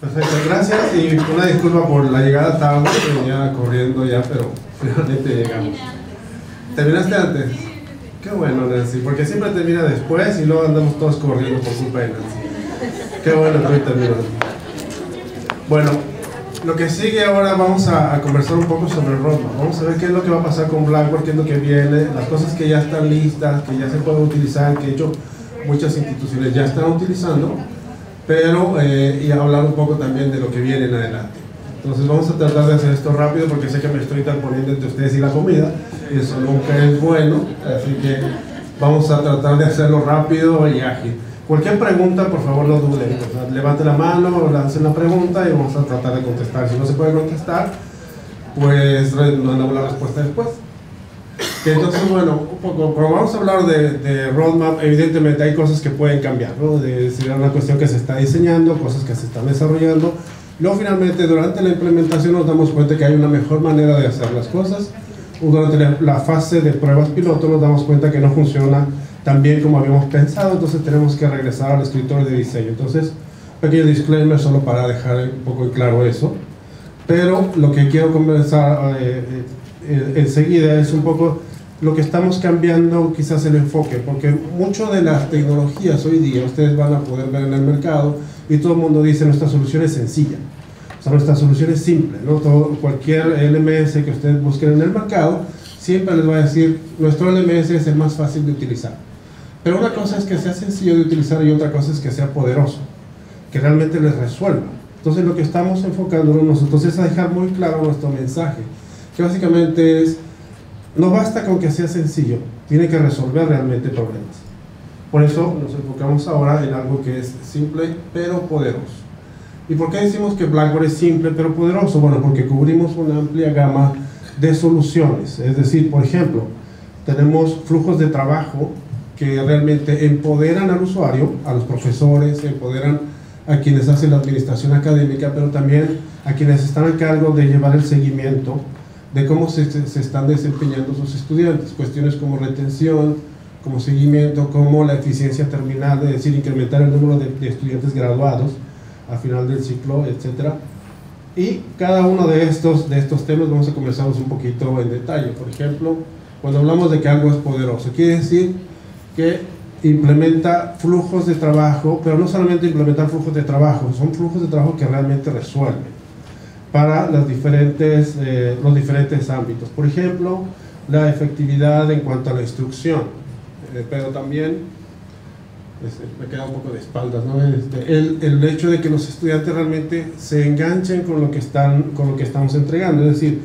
Perfecto, gracias y una disculpa por la llegada tarde, venía corriendo ya, pero finalmente llegamos. ¿Terminaste antes? Qué bueno, Nancy, porque siempre termina después y luego andamos todos corriendo por culpa de Nancy. Qué bueno que hoy terminó. Bueno, lo que sigue ahora vamos a, conversar un poco sobre roadmap. Vamos a ver qué es lo que va a pasar con Blackboard, qué es lo que viene, las cosas que ya están listas, que ya se pueden utilizar, que de hecho muchas instituciones ya están utilizando pero eh, y hablar un poco también de lo que viene en adelante. Entonces vamos a tratar de hacer esto rápido porque sé que me estoy interponiendo entre ustedes y la comida y eso nunca es bueno, así que vamos a tratar de hacerlo rápido y ágil. Cualquier pregunta, por favor, no duden. levante la mano, lancen la pregunta y vamos a tratar de contestar. Si no se puede contestar, pues nos damos la respuesta después. Entonces, bueno, un poco, pero vamos a hablar de, de, roadmap. Evidentemente hay cosas que pueden cambiar, ¿no? De, es una cuestión que se está diseñando, cosas que se están desarrollando. Luego, finalmente, durante la implementación nos damos cuenta que hay una mejor manera de hacer las cosas. Durante la fase de pruebas piloto nos damos cuenta que no funciona tan bien como habíamos pensado, entonces tenemos que regresar al escritorio de diseño. Entonces, pequeño disclaimer solo para dejar un poco claro eso. Pero lo que quiero conversar eh, eh, enseguida es un poco lo que estamos cambiando quizás el enfoque, porque mucho de las tecnologías hoy día ustedes van a poder ver en el mercado y todo el mundo dice nuestra solución es sencilla, o sea, nuestra solución es simple, ¿no? Todo, cualquier LMS que ustedes busquen en el mercado siempre les va a decir nuestro LMS es el más fácil de utilizar. Pero una cosa es que sea sencillo de utilizar y otra cosa es que sea poderoso, que realmente les resuelva. Entonces lo que estamos enfocando nosotros es a dejar muy claro nuestro mensaje, que básicamente es no basta con que sea sencillo, tiene que resolver realmente problemas. Por eso nos enfocamos ahora en algo que es simple pero poderoso. ¿Y por qué decimos que Blackboard es simple pero poderoso? Bueno, porque cubrimos una amplia gama de soluciones. Es decir, por ejemplo, tenemos flujos de trabajo que realmente empoderan al usuario, a los profesores, empoderan a quienes hacen la administración académica, pero también a quienes están a cargo de llevar el seguimiento de cómo se, están desempeñando sus estudiantes, cuestiones como retención, como seguimiento, como la eficiencia terminal, es decir, incrementar el número de, de estudiantes graduados al final del ciclo, etc. Y cada uno de estos, de estos temas vamos a conversarlos un poquito en detalle. Por ejemplo, cuando hablamos de que algo es poderoso, quiere decir que implementa flujos de trabajo, pero no solamente implementar flujos de trabajo, son flujos de trabajo que realmente resuelven para las diferentes, eh, los diferentes ámbitos. Por ejemplo, la efectividad en cuanto a la instrucción, eh, pero también, este, me queda un poco de espaldas, ¿no? Este, el, el, hecho de que los estudiantes realmente se enganchen con lo que, están, con lo que estamos entregando, es decir,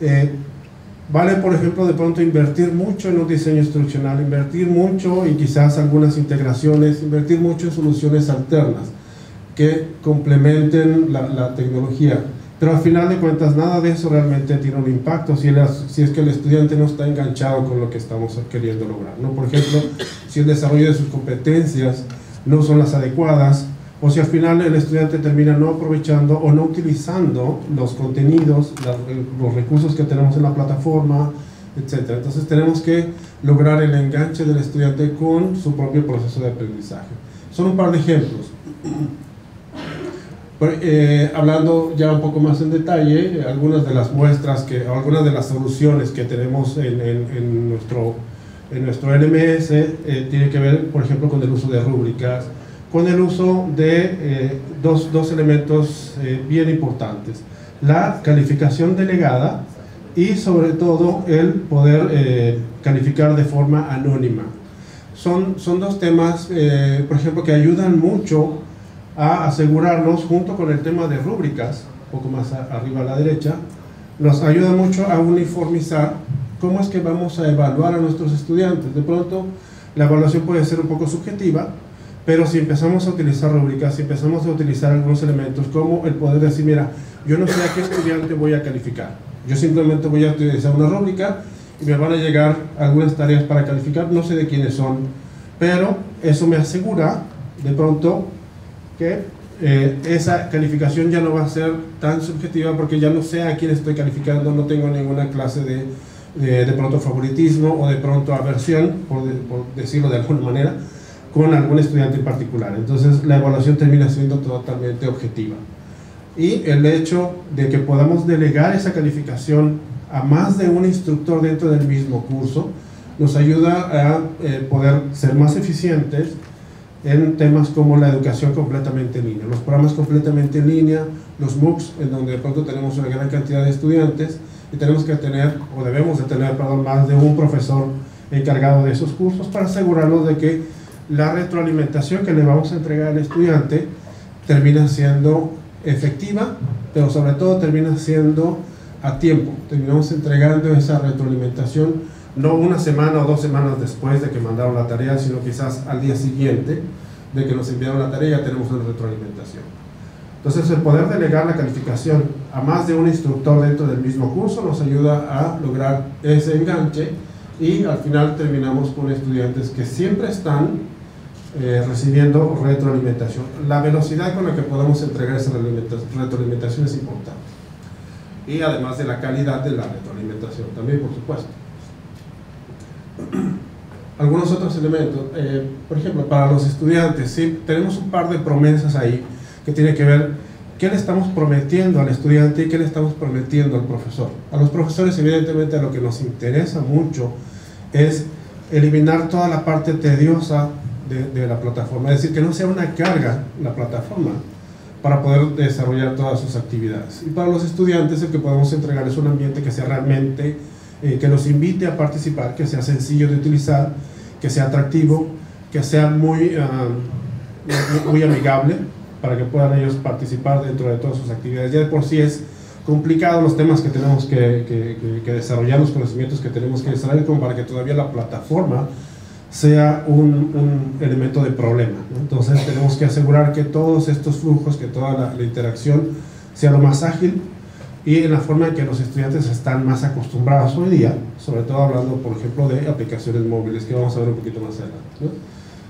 eh, vale por ejemplo de pronto invertir mucho en un diseño instruccional, invertir mucho y quizás algunas integraciones, invertir mucho en soluciones alternas que complementen la, la, tecnología. Pero al final de cuentas, nada de eso realmente tiene un impacto si, si es que el estudiante no está enganchado con lo que estamos queriendo lograr. ¿no? Por ejemplo, si el desarrollo de sus competencias no son las adecuadas, o si al final el estudiante termina no aprovechando o no utilizando los contenidos, los recursos que tenemos en la plataforma, etc. Entonces tenemos que lograr el enganche del estudiante con su propio proceso de aprendizaje. Son un par de ejemplos. Eh, hablando ya un poco más en detalle, algunas de las muestras, que, algunas de las soluciones que tenemos en, en, nuestro, en nuestro LMS eh, tiene que ver, por ejemplo, con el uso de rúbricas, con el uso de eh, dos, dos, elementos eh, bien importantes, la calificación delegada y sobre todo el poder calificar de forma anónima. Son, son dos temas, por ejemplo, que ayudan mucho a asegurarnos, junto con el tema de rúbricas, poco más arriba a la derecha, nos ayuda mucho a uniformizar cómo es que vamos a evaluar a nuestros estudiantes. De pronto, la evaluación puede ser un poco subjetiva, pero si empezamos a utilizar rúbricas, si empezamos a utilizar algunos elementos, como el poder decir, mira, yo no sé a qué estudiante voy a calificar, yo simplemente voy a utilizar una rúbrica y me van a llegar algunas tareas para calificar, no sé de quiénes son, pero eso me asegura de pronto que eh, esa calificación ya no va a ser tan subjetiva porque ya no sé a quién estoy calificando, no tengo ninguna clase de, de, de pronto favoritismo o de pronto aversión, por, de, por, decirlo de alguna manera, con algún estudiante en particular. Entonces la evaluación termina siendo totalmente objetiva. Y el hecho de que podamos delegar esa calificación a más de un instructor dentro del mismo curso nos ayuda a eh, poder ser más eficientes en temas como la educación completamente en línea, los programas completamente en línea, los MOOCs, en donde de pronto tenemos una gran cantidad de estudiantes y tenemos que tener, o debemos de tener, perdón, más de un profesor encargado de esos cursos para asegurarnos de que la retroalimentación que le vamos a entregar al estudiante termina siendo efectiva, pero sobre todo termina siendo a tiempo. Terminamos entregando esa retroalimentación no una semana o dos semanas después de que mandaron la tarea, sino quizás al día siguiente de que nos enviaron la tarea ya tenemos una retroalimentación. Entonces el poder delegar la calificación a más de un instructor dentro del mismo curso nos ayuda a lograr ese enganche y al final terminamos con estudiantes que siempre están eh, recibiendo retroalimentación. La velocidad con la que podemos entregar esa retroalimentación es importante. Y además de la calidad de la retroalimentación también, por supuesto. Algunos otros elementos, eh, por ejemplo, para los estudiantes, ¿sí? tenemos un par de promesas ahí que tiene que ver qué le estamos prometiendo al estudiante y qué le estamos prometiendo al profesor. A los profesores, evidentemente, lo que nos interesa mucho es eliminar toda la parte tediosa de, de, la plataforma, es decir, que no sea una carga la plataforma para poder desarrollar todas sus actividades. Y para los estudiantes el que podemos entregar es un ambiente que sea realmente eh, que los invite a participar, que sea sencillo de utilizar, que sea atractivo, que sea muy, ah, muy amigable para que puedan ellos participar dentro de todas sus actividades. Ya de por sí es complicado los temas que tenemos que, que, desarrollar, los conocimientos que tenemos que desarrollar, como para que todavía la plataforma sea un, un elemento de problema. Entonces tenemos que asegurar que todos estos flujos, que toda la, la interacción sea lo más ágil y en la forma en que los estudiantes están más acostumbrados hoy día, sobre todo hablando, por ejemplo, de aplicaciones móviles, que vamos a ver un poquito más adelante.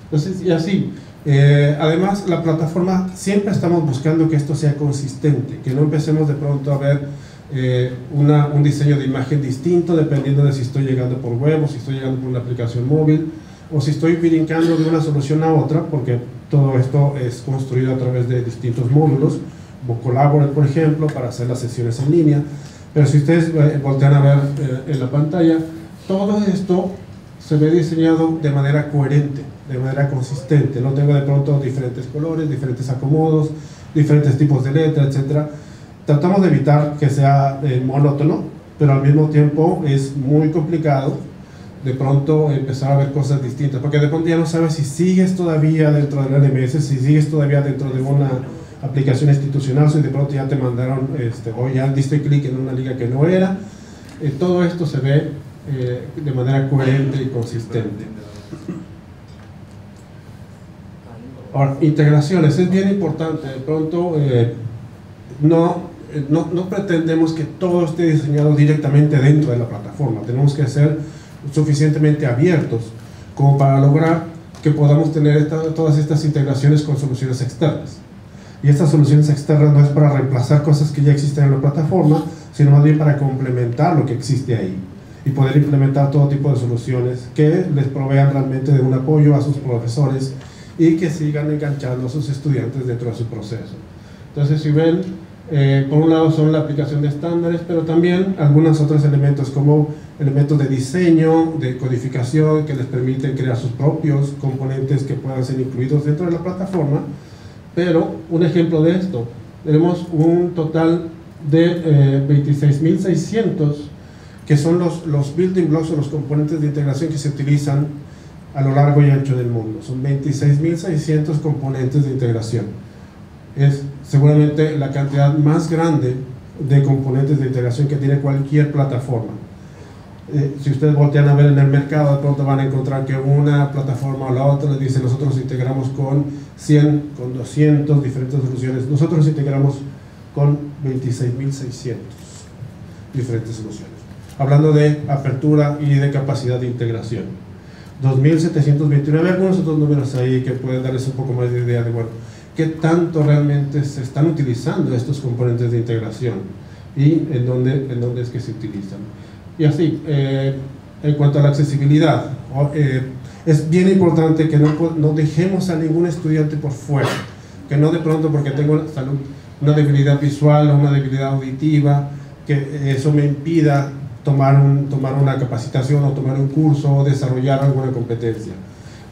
Entonces, y así, eh, además, la plataforma, siempre estamos buscando que esto sea consistente, que no empecemos de pronto a ver eh, una, un diseño de imagen distinto dependiendo de si estoy llegando por web o si estoy llegando por una aplicación móvil o si estoy brincando de una solución a otra, porque todo esto es construido a través de distintos módulos Collaborate, por ejemplo, para hacer las sesiones en línea. Pero si ustedes eh, voltean a ver eh, en la pantalla, todo esto se ve diseñado de manera coherente, de manera consistente. No tengo de pronto diferentes colores, diferentes acomodos, diferentes tipos de letra, etc. Tratamos de evitar que sea eh, monótono, pero al mismo tiempo es muy complicado de pronto empezar a ver cosas distintas, porque de pronto ya no sabes si sigues todavía dentro del LMS, si sigues todavía dentro de una aplicación institucional, si de pronto ya te mandaron, este, o ya diste clic en una liga que no era, eh, todo esto se ve eh, de manera coherente y consistente. Ahora, integraciones, es bien importante, de pronto eh, no, no, no, pretendemos que todo esté diseñado directamente dentro de la plataforma, tenemos que ser suficientemente abiertos como para lograr que podamos tener todas estas integraciones con soluciones externas. Y estas soluciones externas no es para reemplazar cosas que ya existen en la plataforma, sino más bien para complementar lo que existe ahí y poder implementar todo tipo de soluciones que les provean realmente de un apoyo a sus profesores y que sigan enganchando a sus estudiantes dentro de su proceso. Entonces, si ven, eh, por un lado son la aplicación de estándares, pero también algunos otros elementos como elementos de diseño, de codificación que les permiten crear sus propios componentes que puedan ser incluidos dentro de la plataforma pero un ejemplo de esto, tenemos un total de eh, 26.600 que son los, los building blocks o los componentes de integración que se utilizan a lo largo y ancho del mundo. Son 26.600 componentes de integración. Es seguramente la cantidad más grande de componentes de integración que tiene cualquier plataforma. Eh, si ustedes voltean a ver en el mercado, de pronto van a encontrar que una plataforma o la otra les dice nosotros integramos con 100, con 200 diferentes soluciones. Nosotros integramos con 26.600 diferentes soluciones. Hablando de apertura y de capacidad de integración. 2.729, algunos otros números ahí que pueden darles un poco más de idea de, bueno, qué tanto realmente se están utilizando estos componentes de integración y en dónde, en dónde es que se utilizan. Y así, eh, en cuanto a la accesibilidad, eh, es bien importante que no, no dejemos a ningún estudiante por fuera, que no de pronto porque tengo salud, una debilidad visual o una debilidad auditiva, que eso me impida tomar, un, tomar una capacitación o tomar un curso o desarrollar alguna competencia.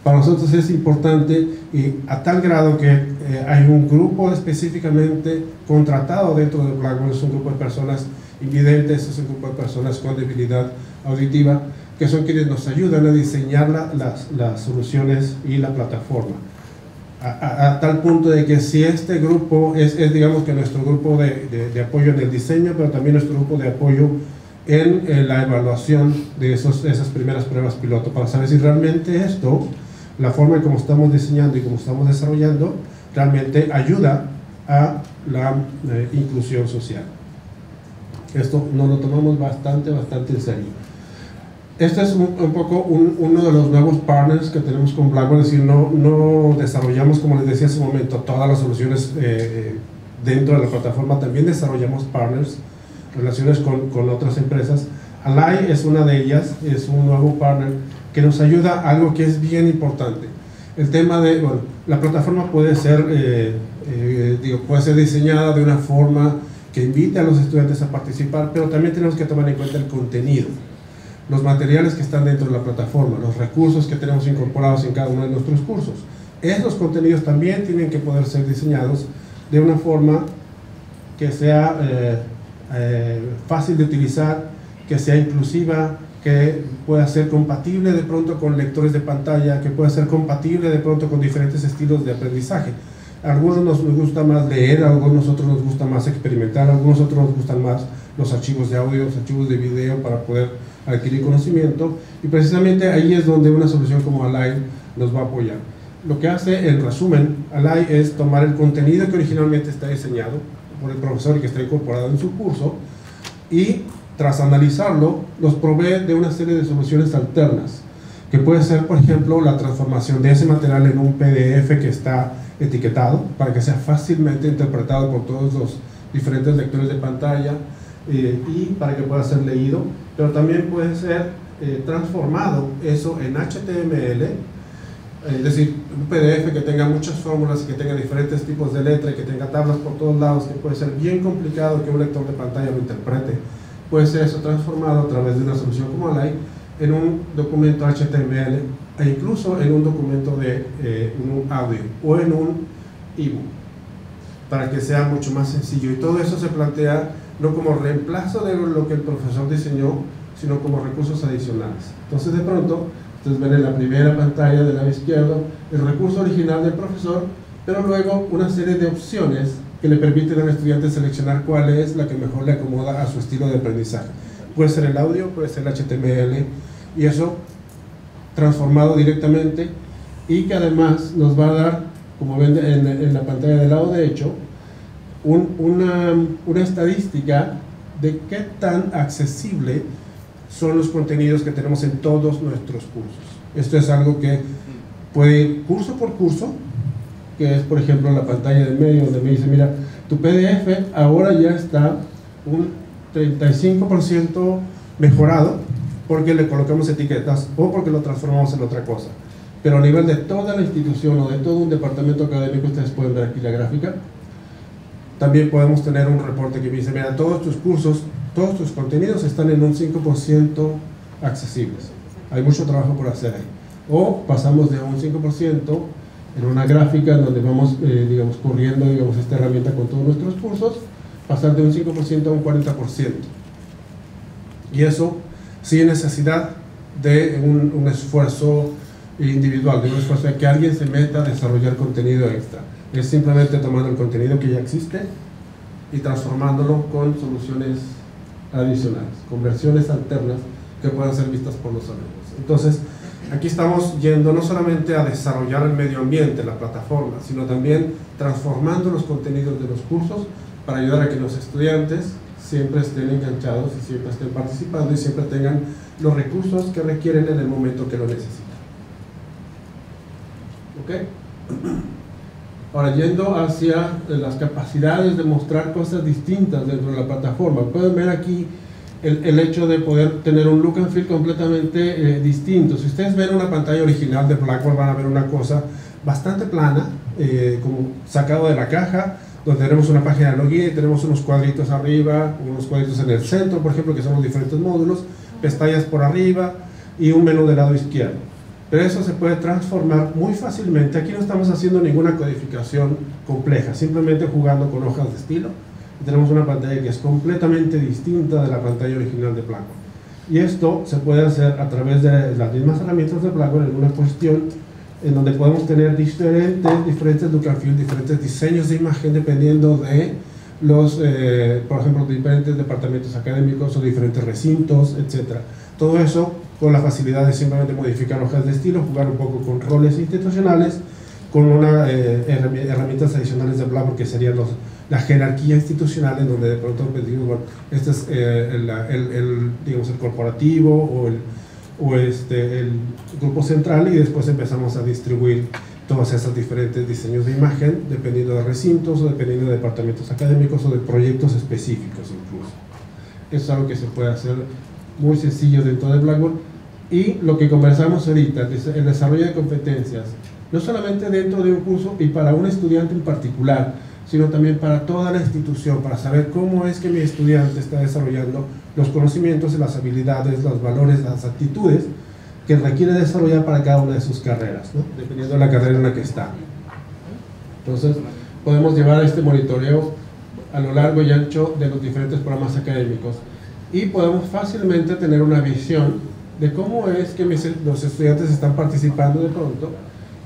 Para nosotros es importante y a tal grado que eh, hay un grupo específicamente contratado dentro de Blackboard, es un grupo de personas invidentes, es un grupo de personas con debilidad auditiva, que son quienes nos ayudan a diseñar las, las, soluciones y la plataforma. A, tal punto de que si este grupo es, es digamos que nuestro grupo de, de, apoyo en el diseño, pero también nuestro grupo de apoyo en, en la evaluación de esos, esas primeras pruebas piloto, para saber si realmente esto, la forma en cómo estamos diseñando y cómo estamos desarrollando, realmente ayuda a la eh, inclusión social. Esto nos lo tomamos bastante, bastante en serio. Este es un, poco uno de los nuevos partners que tenemos con Blackboard, es decir, no, no desarrollamos, como les decía hace un momento, todas las soluciones eh, dentro de la plataforma, también desarrollamos partners, relaciones con, con otras empresas. Alay es una de ellas, es un nuevo partner que nos ayuda a algo que es bien importante. El tema de, bueno, la plataforma puede ser, eh, eh, digo, puede ser diseñada de una forma que invite a los estudiantes a participar, pero también tenemos que tomar en cuenta el contenido los materiales que están dentro de la plataforma, los recursos que tenemos incorporados en cada uno de nuestros cursos. Estos contenidos también tienen que poder ser diseñados de una forma que sea eh, eh, fácil de utilizar, que sea inclusiva, que pueda ser compatible de pronto con lectores de pantalla, que pueda ser compatible de pronto con diferentes estilos de aprendizaje. Algunos nos gusta más leer, a algunos nosotros nos gusta más experimentar, a algunos otros nos gustan más los archivos de audio, los archivos de video para poder adquirir conocimiento y precisamente ahí es donde una solución como Alay nos va a apoyar. Lo que hace en resumen Alay es tomar el contenido que originalmente está diseñado por el profesor y que está incorporado en su curso y tras analizarlo nos provee de una serie de soluciones alternas que puede ser por ejemplo la transformación de ese material en un PDF que está etiquetado para que sea fácilmente interpretado por todos los diferentes lectores de pantalla eh, y para que pueda ser leído, pero también puede ser eh, transformado eso en HTML, es decir, un PDF que tenga muchas fórmulas que tenga diferentes tipos de letra y que tenga tablas por todos lados, que puede ser bien complicado que un lector de pantalla lo interprete, puede ser eso transformado a través de una solución como Alay en un documento HTML e incluso en un documento de un audio o en un ebook para que sea mucho más sencillo y todo eso se plantea no como reemplazo de lo que el profesor diseñó, sino como recursos adicionales. Entonces de pronto, ustedes ven en la primera pantalla del lado izquierdo el recurso original del profesor, pero luego una serie de opciones que le permiten al estudiante seleccionar cuál es la que mejor le acomoda a su estilo de aprendizaje. Puede ser el audio, puede ser el HTML, y eso transformado directamente y que además nos va a dar, como ven en, la pantalla del lado derecho, una, una estadística de qué tan accesible son los contenidos que tenemos en todos nuestros cursos. Esto es algo que puede ir curso por curso, que es por ejemplo la pantalla del medio donde me dice, mira, tu PDF ahora ya está un 35% mejorado porque le colocamos etiquetas o porque lo transformamos en otra cosa. Pero a nivel de toda la institución o de todo un departamento académico, ustedes pueden ver aquí la gráfica, también podemos tener un reporte que dice, mira, todos tus cursos, todos tus contenidos están en un 5% accesibles. Hay mucho trabajo por hacer ahí. O pasamos de un 5% en una gráfica donde vamos, eh, digamos, corriendo, digamos, esta herramienta con todos nuestros cursos, pasar de un 5% a un 40%. Y eso sin necesidad de un, un esfuerzo individual, de un esfuerzo de que alguien se meta a desarrollar contenido extra es simplemente tomando el contenido que ya existe y transformándolo con soluciones adicionales, con versiones alternas que puedan ser vistas por los alumnos. Entonces, aquí estamos yendo no solamente a desarrollar el medio ambiente, la plataforma, sino también transformando los contenidos de los cursos para ayudar a que los estudiantes siempre estén enganchados y siempre estén participando y siempre tengan los recursos que requieren en el momento que lo necesitan. ¿Ok? Ahora, yendo hacia las capacidades de mostrar cosas distintas dentro de la plataforma, pueden ver aquí el, hecho de poder tener un look and feel completamente eh, distinto. Si ustedes ven una pantalla original de Blackboard van a ver una cosa bastante plana, eh, como sacado de la caja, donde tenemos una página de login tenemos unos cuadritos arriba, unos cuadritos en el centro, por ejemplo, que son los diferentes módulos, pestañas por arriba y un menú del lado izquierdo. Pero eso se puede transformar muy fácilmente. Aquí no estamos haciendo ninguna codificación compleja, simplemente jugando con hojas de estilo tenemos una pantalla que es completamente distinta de la pantalla original de Blackboard. Y esto se puede hacer a través de las mismas herramientas de Blackboard en una cuestión en donde podemos tener diferentes, diferentes look and feel, diferentes diseños de imagen dependiendo de los, eh, por ejemplo, diferentes departamentos académicos o diferentes recintos, etc. Todo eso con la facilidad de simplemente modificar hojas de estilo, jugar un poco con roles institucionales, con una, eh, herramientas adicionales de Blackboard que serían los, la jerarquía institucional en donde de pronto pues, bueno, este es eh, el, el, digamos, el corporativo o, el, o este, el grupo central y después empezamos a distribuir todos esos diferentes diseños de imagen dependiendo de recintos o dependiendo de departamentos académicos o de proyectos específicos incluso. Es algo que se puede hacer muy sencillo dentro de Blackboard y lo que conversamos ahorita, el desarrollo de competencias, no solamente dentro de un curso y para un estudiante en particular, sino también para toda la institución, para saber cómo es que mi estudiante está desarrollando los conocimientos y las habilidades, los valores, las actitudes que requiere desarrollar para cada una de sus carreras, dependiendo de la carrera en la que está. Entonces, podemos llevar este monitoreo a lo largo y ancho de los diferentes programas académicos y podemos fácilmente tener una visión de cómo es que los estudiantes están participando de pronto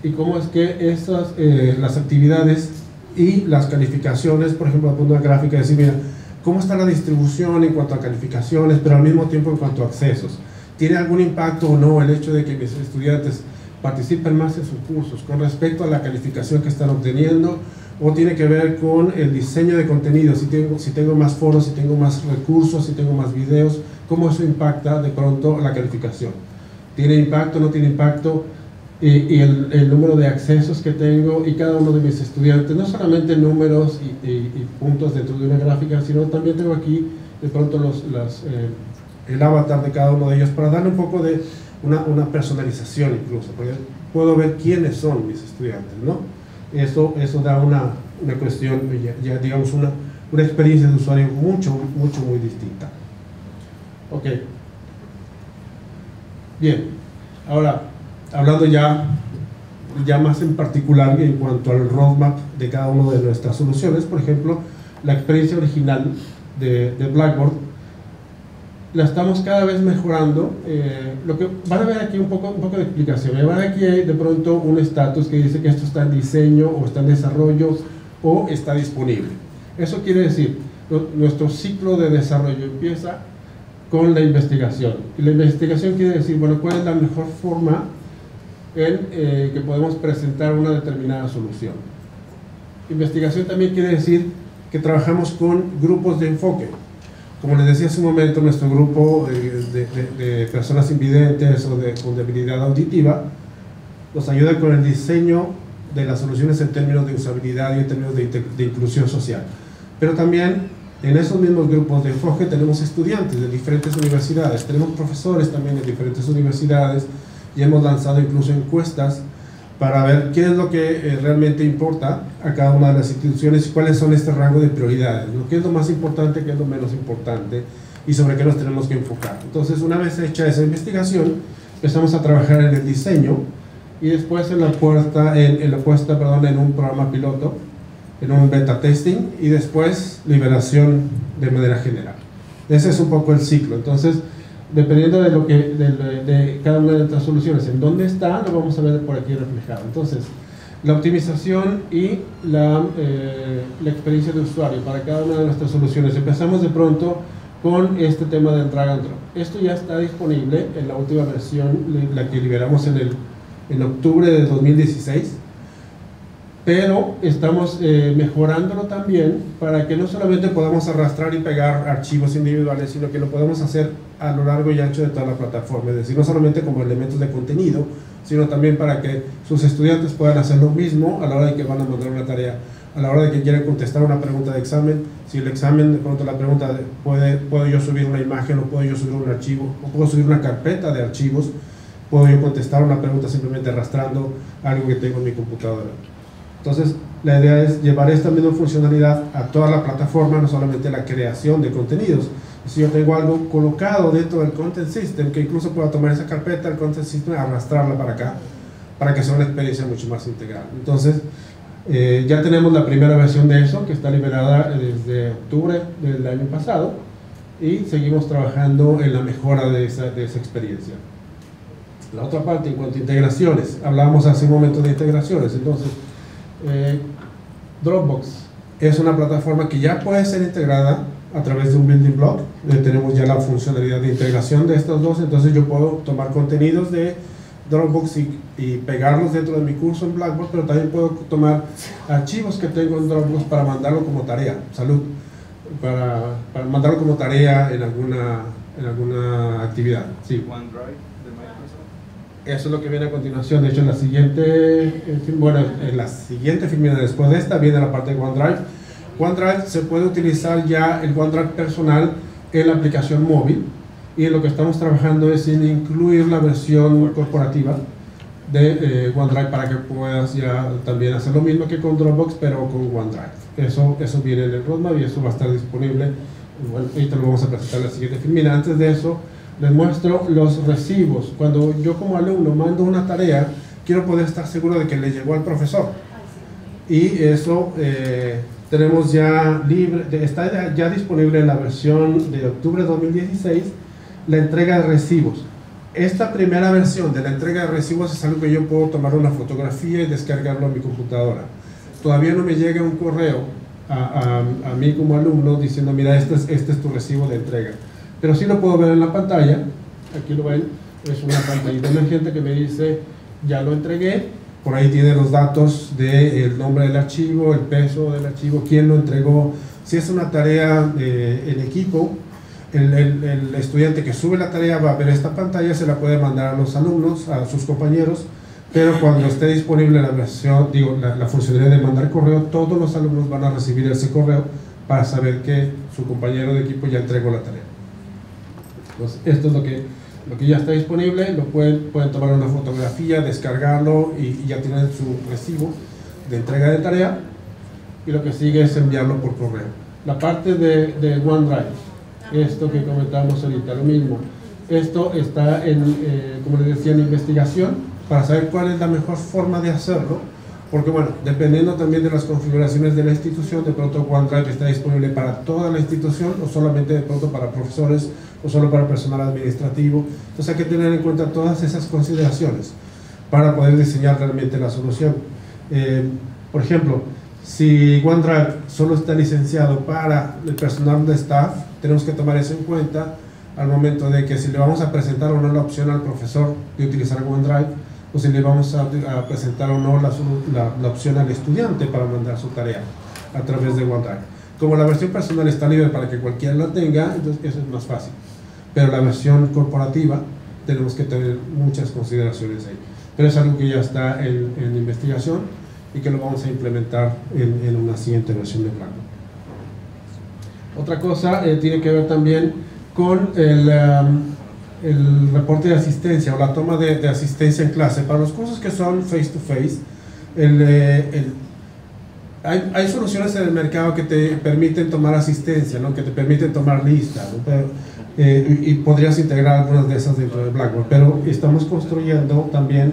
y cómo es que estas, eh, las actividades y las calificaciones, por ejemplo, a una gráfica, decir, mira, cómo está la distribución en cuanto a calificaciones, pero al mismo tiempo en cuanto a accesos. ¿Tiene algún impacto o no el hecho de que mis estudiantes participen más en sus cursos con respecto a la calificación que están obteniendo? ¿O tiene que ver con el diseño de contenido? Si tengo, si tengo más foros, si tengo más recursos, si tengo más videos, ¿cómo eso impacta de pronto la calificación? ¿Tiene impacto no tiene impacto? Y, el, el, número de accesos que tengo y cada uno de mis estudiantes, no solamente números y, puntos dentro de una gráfica, sino también tengo aquí de pronto los, las, eh, el avatar de cada uno de ellos para darle un poco de una, una, personalización incluso, porque puedo ver quiénes son mis estudiantes, ¿no? Eso, eso da una, una cuestión, ya, ya, digamos, una, una experiencia de usuario mucho, mucho, muy distinta. Ok. Bien, ahora hablando ya, ya más en particular en cuanto al roadmap de cada una de nuestras soluciones, por ejemplo, la experiencia original de, de Blackboard, la estamos cada vez mejorando. Eh, lo que van a ver aquí un poco, un poco de explicación. Van a ver aquí de pronto un estatus que dice que esto está en diseño o está en desarrollo o está disponible. Eso quiere decir, nuestro ciclo de desarrollo empieza con la investigación. Y la investigación quiere decir, bueno, cuál es la mejor forma en eh, que podemos presentar una determinada solución. Investigación también quiere decir que trabajamos con grupos de enfoque. Como les decía hace un momento, nuestro grupo de, de, personas invidentes o de, con debilidad auditiva nos ayuda con el diseño de las soluciones en términos de usabilidad y en términos de, inclusión social. Pero también en esos mismos grupos de enfoque tenemos estudiantes de diferentes universidades, tenemos profesores también de diferentes universidades, y hemos lanzado incluso encuestas para ver qué es lo que eh, realmente importa a cada una de las instituciones y cuáles son este rango de prioridades, lo qué es lo más importante, qué es lo menos importante y sobre qué nos tenemos que enfocar. Entonces, una vez hecha esa investigación, empezamos a trabajar en el diseño y después en la, puerta, en, en la puesta perdón, en un programa piloto, en un beta testing y después liberación de manera general. Ese es un poco el ciclo. Entonces, dependiendo de lo que de, cada una de nuestras soluciones, en dónde está, lo vamos a ver por aquí reflejado. Entonces, la optimización y la, eh, la experiencia de usuario para cada una de nuestras soluciones. Empezamos de pronto con este tema del drag and drop. Esto ya está disponible en la última versión, la que liberamos en, el, en octubre de 2016 pero estamos eh, mejorándolo también para que no solamente podamos arrastrar y pegar archivos individuales, sino que lo podamos hacer a lo largo y ancho de toda la plataforma, es decir, no solamente como elementos de contenido, sino también para que sus estudiantes puedan hacer lo mismo a la hora de que van a mandar una tarea a la hora de que quiera contestar una pregunta de examen, si el examen de pronto la pregunta de, ¿puede, puedo yo subir una imagen o puedo yo subir un archivo o puedo subir una carpeta de archivos, puedo yo contestar una pregunta simplemente arrastrando algo que tengo en mi computadora. Entonces, la idea es llevar esta misma funcionalidad a toda la plataforma, no solamente la creación de contenidos. Si yo tengo algo colocado dentro del Content System, que incluso pueda tomar esa carpeta, el Content System, arrastrarla para acá, para que sea una experiencia mucho más integral. Entonces, eh, ya tenemos la primera versión de eso, que está liberada desde octubre del año pasado, y seguimos trabajando en la mejora de esa, de esa experiencia. La otra parte, en cuanto a integraciones, hablábamos hace un momento de integraciones, entonces, eh, Dropbox es una plataforma que ya puede ser integrada a través de un building block. Eh, tenemos ya la funcionalidad de integración de estos dos, entonces yo puedo tomar contenidos de Dropbox y, pegarlos dentro de mi curso en Blackboard, pero también puedo tomar archivos que tengo en Dropbox para mandarlo como tarea, salud, para, para mandarlo como tarea en alguna, en alguna actividad. Sí. OneDrive. Eso es lo que viene a continuación. De hecho, en la siguiente, bueno, en la siguiente filmina después de esta viene la parte de OneDrive. OneDrive se puede utilizar ya el OneDrive personal en la aplicación móvil y lo que estamos trabajando es en incluir la versión corporativa de eh, OneDrive para que puedas ya también hacer lo mismo que con Dropbox pero con OneDrive. Eso, eso viene en el roadmap y eso va a estar disponible. Bueno, ahorita lo vamos a presentar en la siguiente filmina. Antes de eso, les muestro los recibos. Cuando yo como alumno mando una tarea, quiero poder estar seguro de que le llegó al profesor. Y eso eh, tenemos ya libre, está ya disponible en la versión de octubre de 2016, la entrega de recibos. Esta primera versión de la entrega de recibos es algo que yo puedo tomar una fotografía y descargarlo a mi computadora. Todavía no me llega un correo a, a, mí como alumno diciendo, mira, este es, este es tu recibo de entrega pero sí lo puedo ver en la pantalla, aquí lo ven, es una pantallita emergente que me dice, ya lo entregué, por ahí tiene los datos del nombre del archivo, el peso del archivo, quién lo entregó, si es una tarea en equipo, el, estudiante que sube la tarea va a ver esta pantalla, se la puede mandar a los alumnos, a sus compañeros, pero cuando esté disponible la versión, la, funcionalidad de mandar correo, todos los alumnos van a recibir ese correo para saber que su compañero de equipo ya entregó la tarea. Esto es lo que, lo que ya está disponible, lo pueden, pueden tomar una fotografía, descargarlo y, ya tienen su recibo de entrega de tarea y lo que sigue es enviarlo por correo. La parte de, de OneDrive, esto que comentamos ahorita, lo mismo. Esto está en, eh, como les decía, en investigación para saber cuál es la mejor forma de hacerlo porque bueno, dependiendo también de las configuraciones de la institución, de pronto OneDrive está disponible para toda la institución o solamente de pronto para profesores o solo para personal administrativo. Entonces hay que tener en cuenta todas esas consideraciones para poder diseñar realmente la solución. Eh, por ejemplo, si OneDrive solo está licenciado para el personal de staff, tenemos que tomar eso en cuenta al momento de que si le vamos a presentar o no la opción al profesor de utilizar OneDrive, si le vamos a, presentar o no la, la, opción al estudiante para mandar su tarea a través de OneDrive. Como la versión personal está libre para que cualquiera la tenga, entonces eso es más fácil. Pero la versión corporativa tenemos que tener muchas consideraciones ahí. Pero es algo que ya está en, en investigación y que lo vamos a implementar en, en una siguiente versión de Blackboard. Otra cosa eh, tiene que ver también con el, um, el reporte de asistencia o la toma de, asistencia en clase. Para los cursos que son face to face, eh, hay, hay, soluciones en el mercado que te permiten tomar asistencia, ¿no? que te permiten tomar lista, eh, y, podrías integrar algunas de esas dentro de Blackboard, pero estamos construyendo también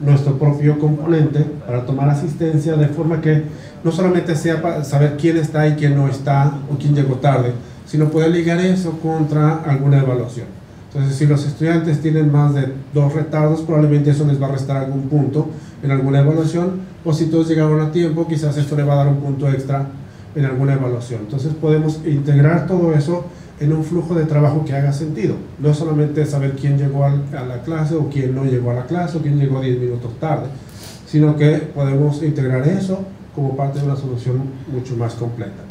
nuestro propio componente para tomar asistencia de forma que no solamente sea para saber quién está y quién no está o quién llegó tarde, sino poder ligar eso contra alguna evaluación. Entonces, si los estudiantes tienen más de dos retardos, probablemente eso les va a restar algún punto en alguna evaluación, o si todos llegaron a tiempo, quizás esto le va a dar un punto extra en alguna evaluación. Entonces, podemos integrar todo eso en un flujo de trabajo que haga sentido. No solamente saber quién llegó a la clase o quién no llegó a la clase o quién llegó 10 minutos tarde, sino que podemos integrar eso como parte de una solución mucho más completa.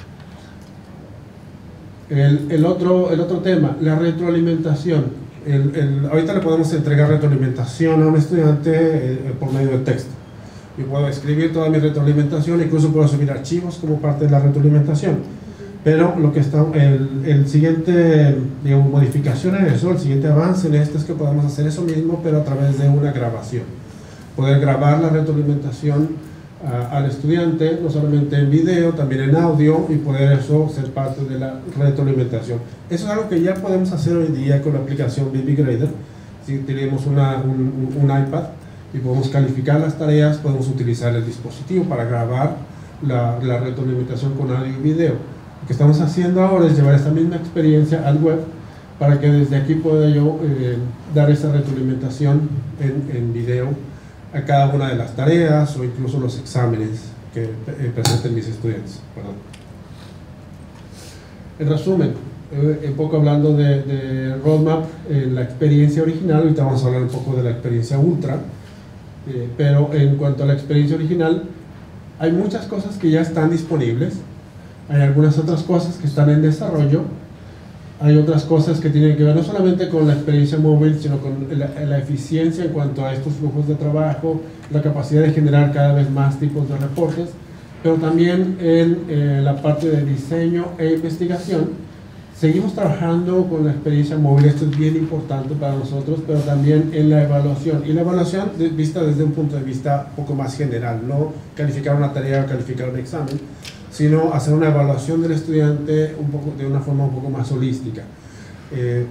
El, el, otro, el otro tema, la retroalimentación. El, ahorita le podemos entregar retroalimentación a un estudiante eh, por medio de texto. Yo puedo escribir toda mi retroalimentación, incluso puedo subir archivos como parte de la retroalimentación. Pero lo que está, el, el siguiente, digamos, modificación en eso, el siguiente avance en esto es que podamos hacer eso mismo, pero a través de una grabación. Poder grabar la retroalimentación al estudiante, no solamente en video, también en audio, y poder eso ser parte de la retroalimentación. Eso es algo que ya podemos hacer hoy día con la aplicación BB Grader. Si tenemos una, un, un iPad, y podemos calificar las tareas, podemos utilizar el dispositivo para grabar la, la retroalimentación con audio y video. Lo que estamos haciendo ahora es llevar esta misma experiencia al web para que desde aquí pueda yo eh, dar esa retroalimentación en, en, video a cada una de las tareas o incluso los exámenes que eh, presenten mis estudiantes. En resumen, eh, un poco hablando de, de roadmap, eh, la experiencia original, ahorita vamos a hablar un poco de la experiencia ultra. Eh, pero en cuanto a la experiencia original, hay muchas cosas que ya están disponibles, hay algunas otras cosas que están en desarrollo, hay otras cosas que tienen que ver no solamente con la experiencia móvil, sino con la, la eficiencia en cuanto a estos flujos de trabajo, la capacidad de generar cada vez más tipos de reportes, pero también en eh, la parte de diseño e investigación, Seguimos trabajando con la experiencia móvil, esto es bien importante para nosotros, pero también en la evaluación. Y la evaluación vista desde un punto de vista un poco más general, no calificar una tarea o calificar un examen, sino hacer una evaluación del estudiante un poco, de una forma un poco más holística. Eh,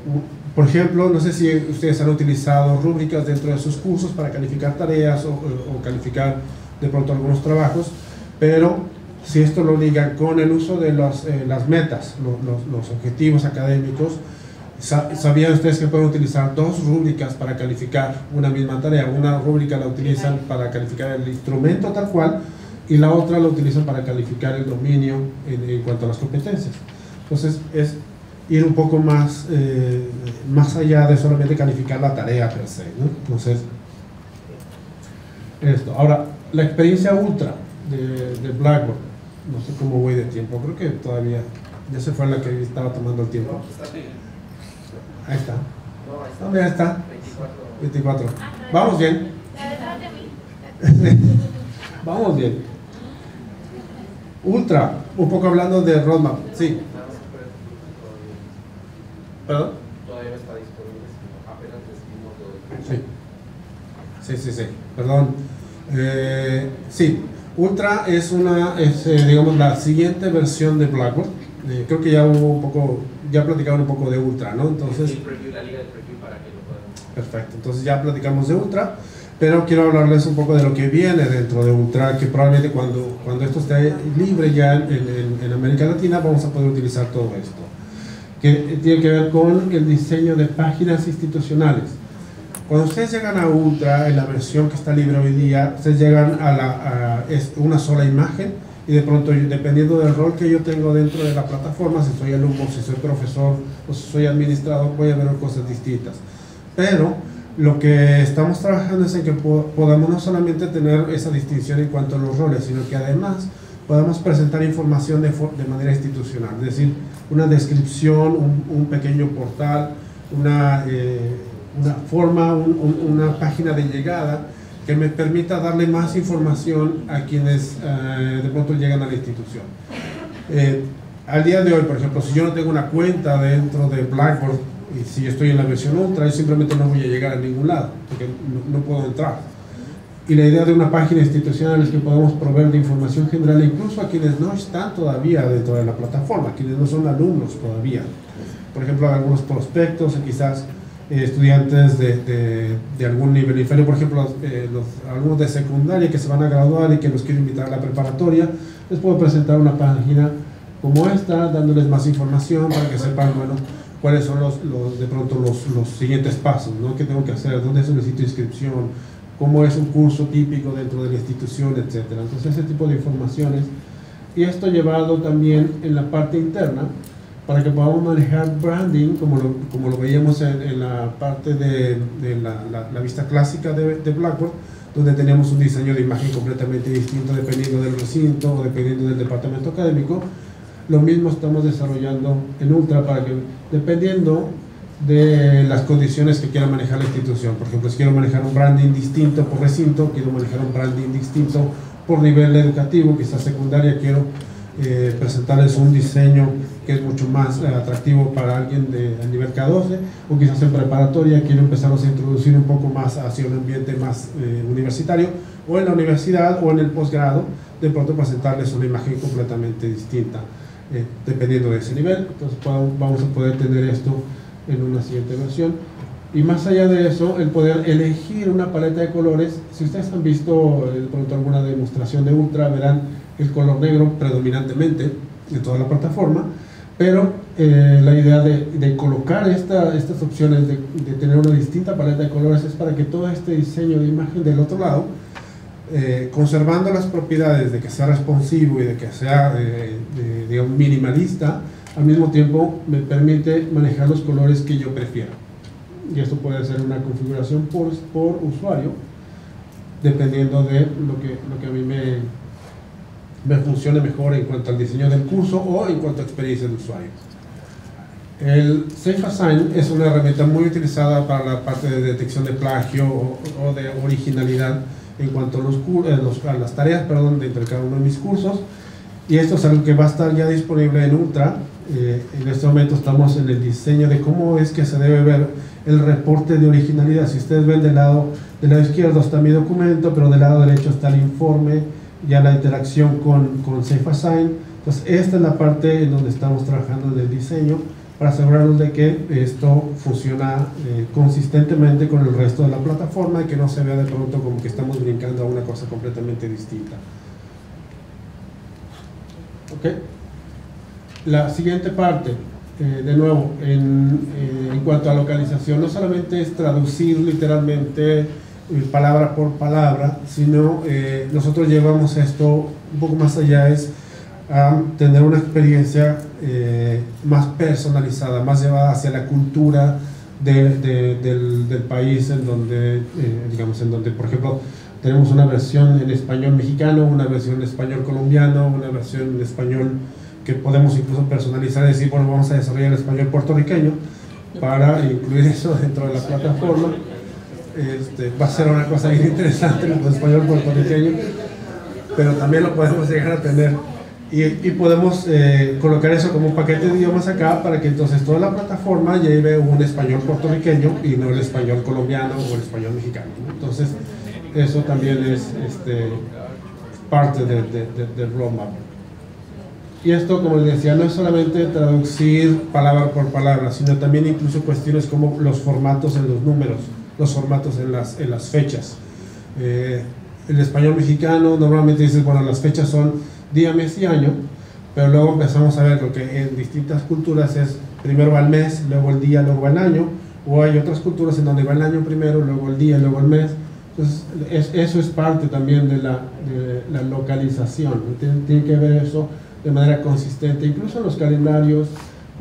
por ejemplo, no sé si ustedes han utilizado rúbricas dentro de sus cursos para calificar tareas o, o calificar de pronto algunos trabajos, pero si esto lo ligan con el uso de los, eh, las metas, los, los, los, objetivos académicos, ¿sabían ustedes que pueden utilizar dos rúbricas para calificar una misma tarea? Una rúbrica la utilizan para calificar el instrumento tal cual y la otra la utilizan para calificar el dominio en, en cuanto a las competencias. Entonces es ir un poco más, eh, más allá de solamente calificar la tarea per se. ¿no? Entonces, esto. Ahora, la experiencia ultra de, de Blackboard no sé cómo voy de tiempo, creo que todavía, ya se fue la que estaba tomando el tiempo. Ahí está. ¿Dónde ya está? 24. Vamos bien. Vamos bien. Ultra, un poco hablando de roadmap, sí. ¿Perdón? Todavía está disponible, apenas Sí, sí, sí, perdón. Eh, sí, Ultra es una, es, eh, digamos, la siguiente versión de Blackboard. Eh, creo que ya hubo un poco, ya platicaron un poco de Ultra, ¿no? Entonces. Sí, preview, la liga de preview para que lo puedan. Perfecto. Entonces ya platicamos de Ultra, pero quiero hablarles un poco de lo que viene dentro de Ultra, que probablemente cuando, cuando esto esté libre ya en, en, en América Latina vamos a poder utilizar todo esto, que tiene que ver con el diseño de páginas institucionales. Cuando ustedes llegan a Ultra, en la versión que está libre hoy día, ustedes llegan a, la, a una sola imagen y de pronto, dependiendo del rol que yo tengo dentro de la plataforma, si soy alumno, si soy profesor o si soy administrador, voy a ver cosas distintas. Pero lo que estamos trabajando es en que podamos no solamente tener esa distinción en cuanto a los roles, sino que además podamos presentar información de, de manera institucional, es decir, una descripción, un, un pequeño portal, una... Eh, una forma, un, un, una página de llegada que me permita darle más información a quienes eh, de pronto llegan a la institución. Eh, al día de hoy, por ejemplo, si yo no tengo una cuenta dentro de Blackboard y si estoy en la versión Ultra, yo simplemente no voy a llegar a ningún lado, porque no, no puedo entrar. Y la idea de una página institucional es que podamos proveer de información general incluso a quienes no están todavía dentro de la plataforma, quienes no son alumnos todavía. Por ejemplo, algunos prospectos, quizás eh, estudiantes de, de, de, algún nivel inferior, por ejemplo, eh, los alumnos de secundaria que se van a graduar y que los quiero invitar a la preparatoria, les puedo presentar una página como esta, dándoles más información para que sepan, bueno, cuáles son los, los de pronto los, los, siguientes pasos, ¿no? ¿Qué tengo que hacer? ¿Dónde solicito inscripción? ¿Cómo es un curso típico dentro de la institución? Etcétera. Entonces, ese tipo de informaciones. Y esto llevado también en la parte interna, para que podamos manejar branding como lo, como lo veíamos en, en la parte de, de la, la, la, vista clásica de, de, Blackboard, donde teníamos un diseño de imagen completamente distinto dependiendo del recinto o dependiendo del departamento académico. Lo mismo estamos desarrollando en Ultra para que, dependiendo de las condiciones que quiera manejar la institución. Por ejemplo, si quiero manejar un branding distinto por recinto, quiero manejar un branding distinto por nivel educativo, quizás secundaria, quiero eh, presentarles un diseño que es mucho más eh, atractivo para alguien de nivel K12 o quizás en preparatoria quiero empezarlos a introducir un poco más hacia un ambiente más eh, universitario o en la universidad o en el posgrado de pronto presentarles una imagen completamente distinta dependiendo de ese nivel. Entonces vamos a poder tener esto en una siguiente versión. Y más allá de eso, el poder elegir una paleta de colores, si ustedes han visto de pronto alguna demostración de Ultra, verán el color negro predominantemente de toda la plataforma, pero eh, la idea de, colocar estas opciones, de, tener una distinta paleta de colores, es para que todo este diseño de imagen del otro lado, eh, conservando las propiedades de que sea responsivo y de que sea eh, minimalista, al mismo tiempo me permite manejar los colores que yo prefiero. Y esto puede ser una configuración por, por usuario, dependiendo de lo que, lo que a mí me, me funcione mejor en cuanto al diseño del curso o en cuanto a experiencia de usuario. El Safe Assign es una herramienta muy utilizada para la parte de detección de plagio o, de originalidad en cuanto a, los, eh, a las tareas perdón, de cada uno de mis cursos. Y esto es algo que va a estar ya disponible en Ultra. Eh, en este momento estamos en el diseño de cómo es que se debe ver el reporte de originalidad. Si ustedes ven del lado, del lado izquierdo está mi documento, pero del lado derecho está el informe ya la interacción con, con Safe Assign. Entonces, esta es la parte en donde estamos trabajando en el diseño para asegurarnos de que esto funciona eh, consistentemente con el resto de la plataforma y que no se vea de pronto como que estamos brincando a una cosa completamente distinta. ¿Ok? La siguiente parte, eh, de nuevo, en, eh, en cuanto a localización, no solamente es traducir literalmente palabra por palabra, sino nosotros llevamos esto un poco más allá, es a tener una experiencia eh, más personalizada, más llevada hacia la cultura del, del, país en donde, digamos, en donde, por ejemplo, tenemos una versión en español mexicano, una versión en español colombiano, una versión en español que podemos incluso personalizar y decir, bueno, vamos a desarrollar el español puertorriqueño para incluir eso dentro de la plataforma este, va a ser una cosa bien interesante el español puertorriqueño, pero también lo podemos llegar a tener. Y, podemos eh, colocar eso como un paquete de idiomas acá para que entonces toda la plataforma lleve un español puertorriqueño y no el español colombiano o el español mexicano. Entonces, eso también es este, parte del de, de, roadmap. Y esto, como les decía, no es solamente traducir palabra por palabra, sino también incluso cuestiones como los formatos en los números los formatos en las, en las fechas. Eh, el español mexicano normalmente dice, bueno, las fechas son día, mes y año, pero luego empezamos a ver lo que en distintas culturas es primero va el mes, luego el día, luego el año, o hay otras culturas en donde va el año primero, luego el día, luego el mes. Entonces, eso es parte también de la, de la localización, tiene, tiene que ver eso de manera consistente, incluso en los calendarios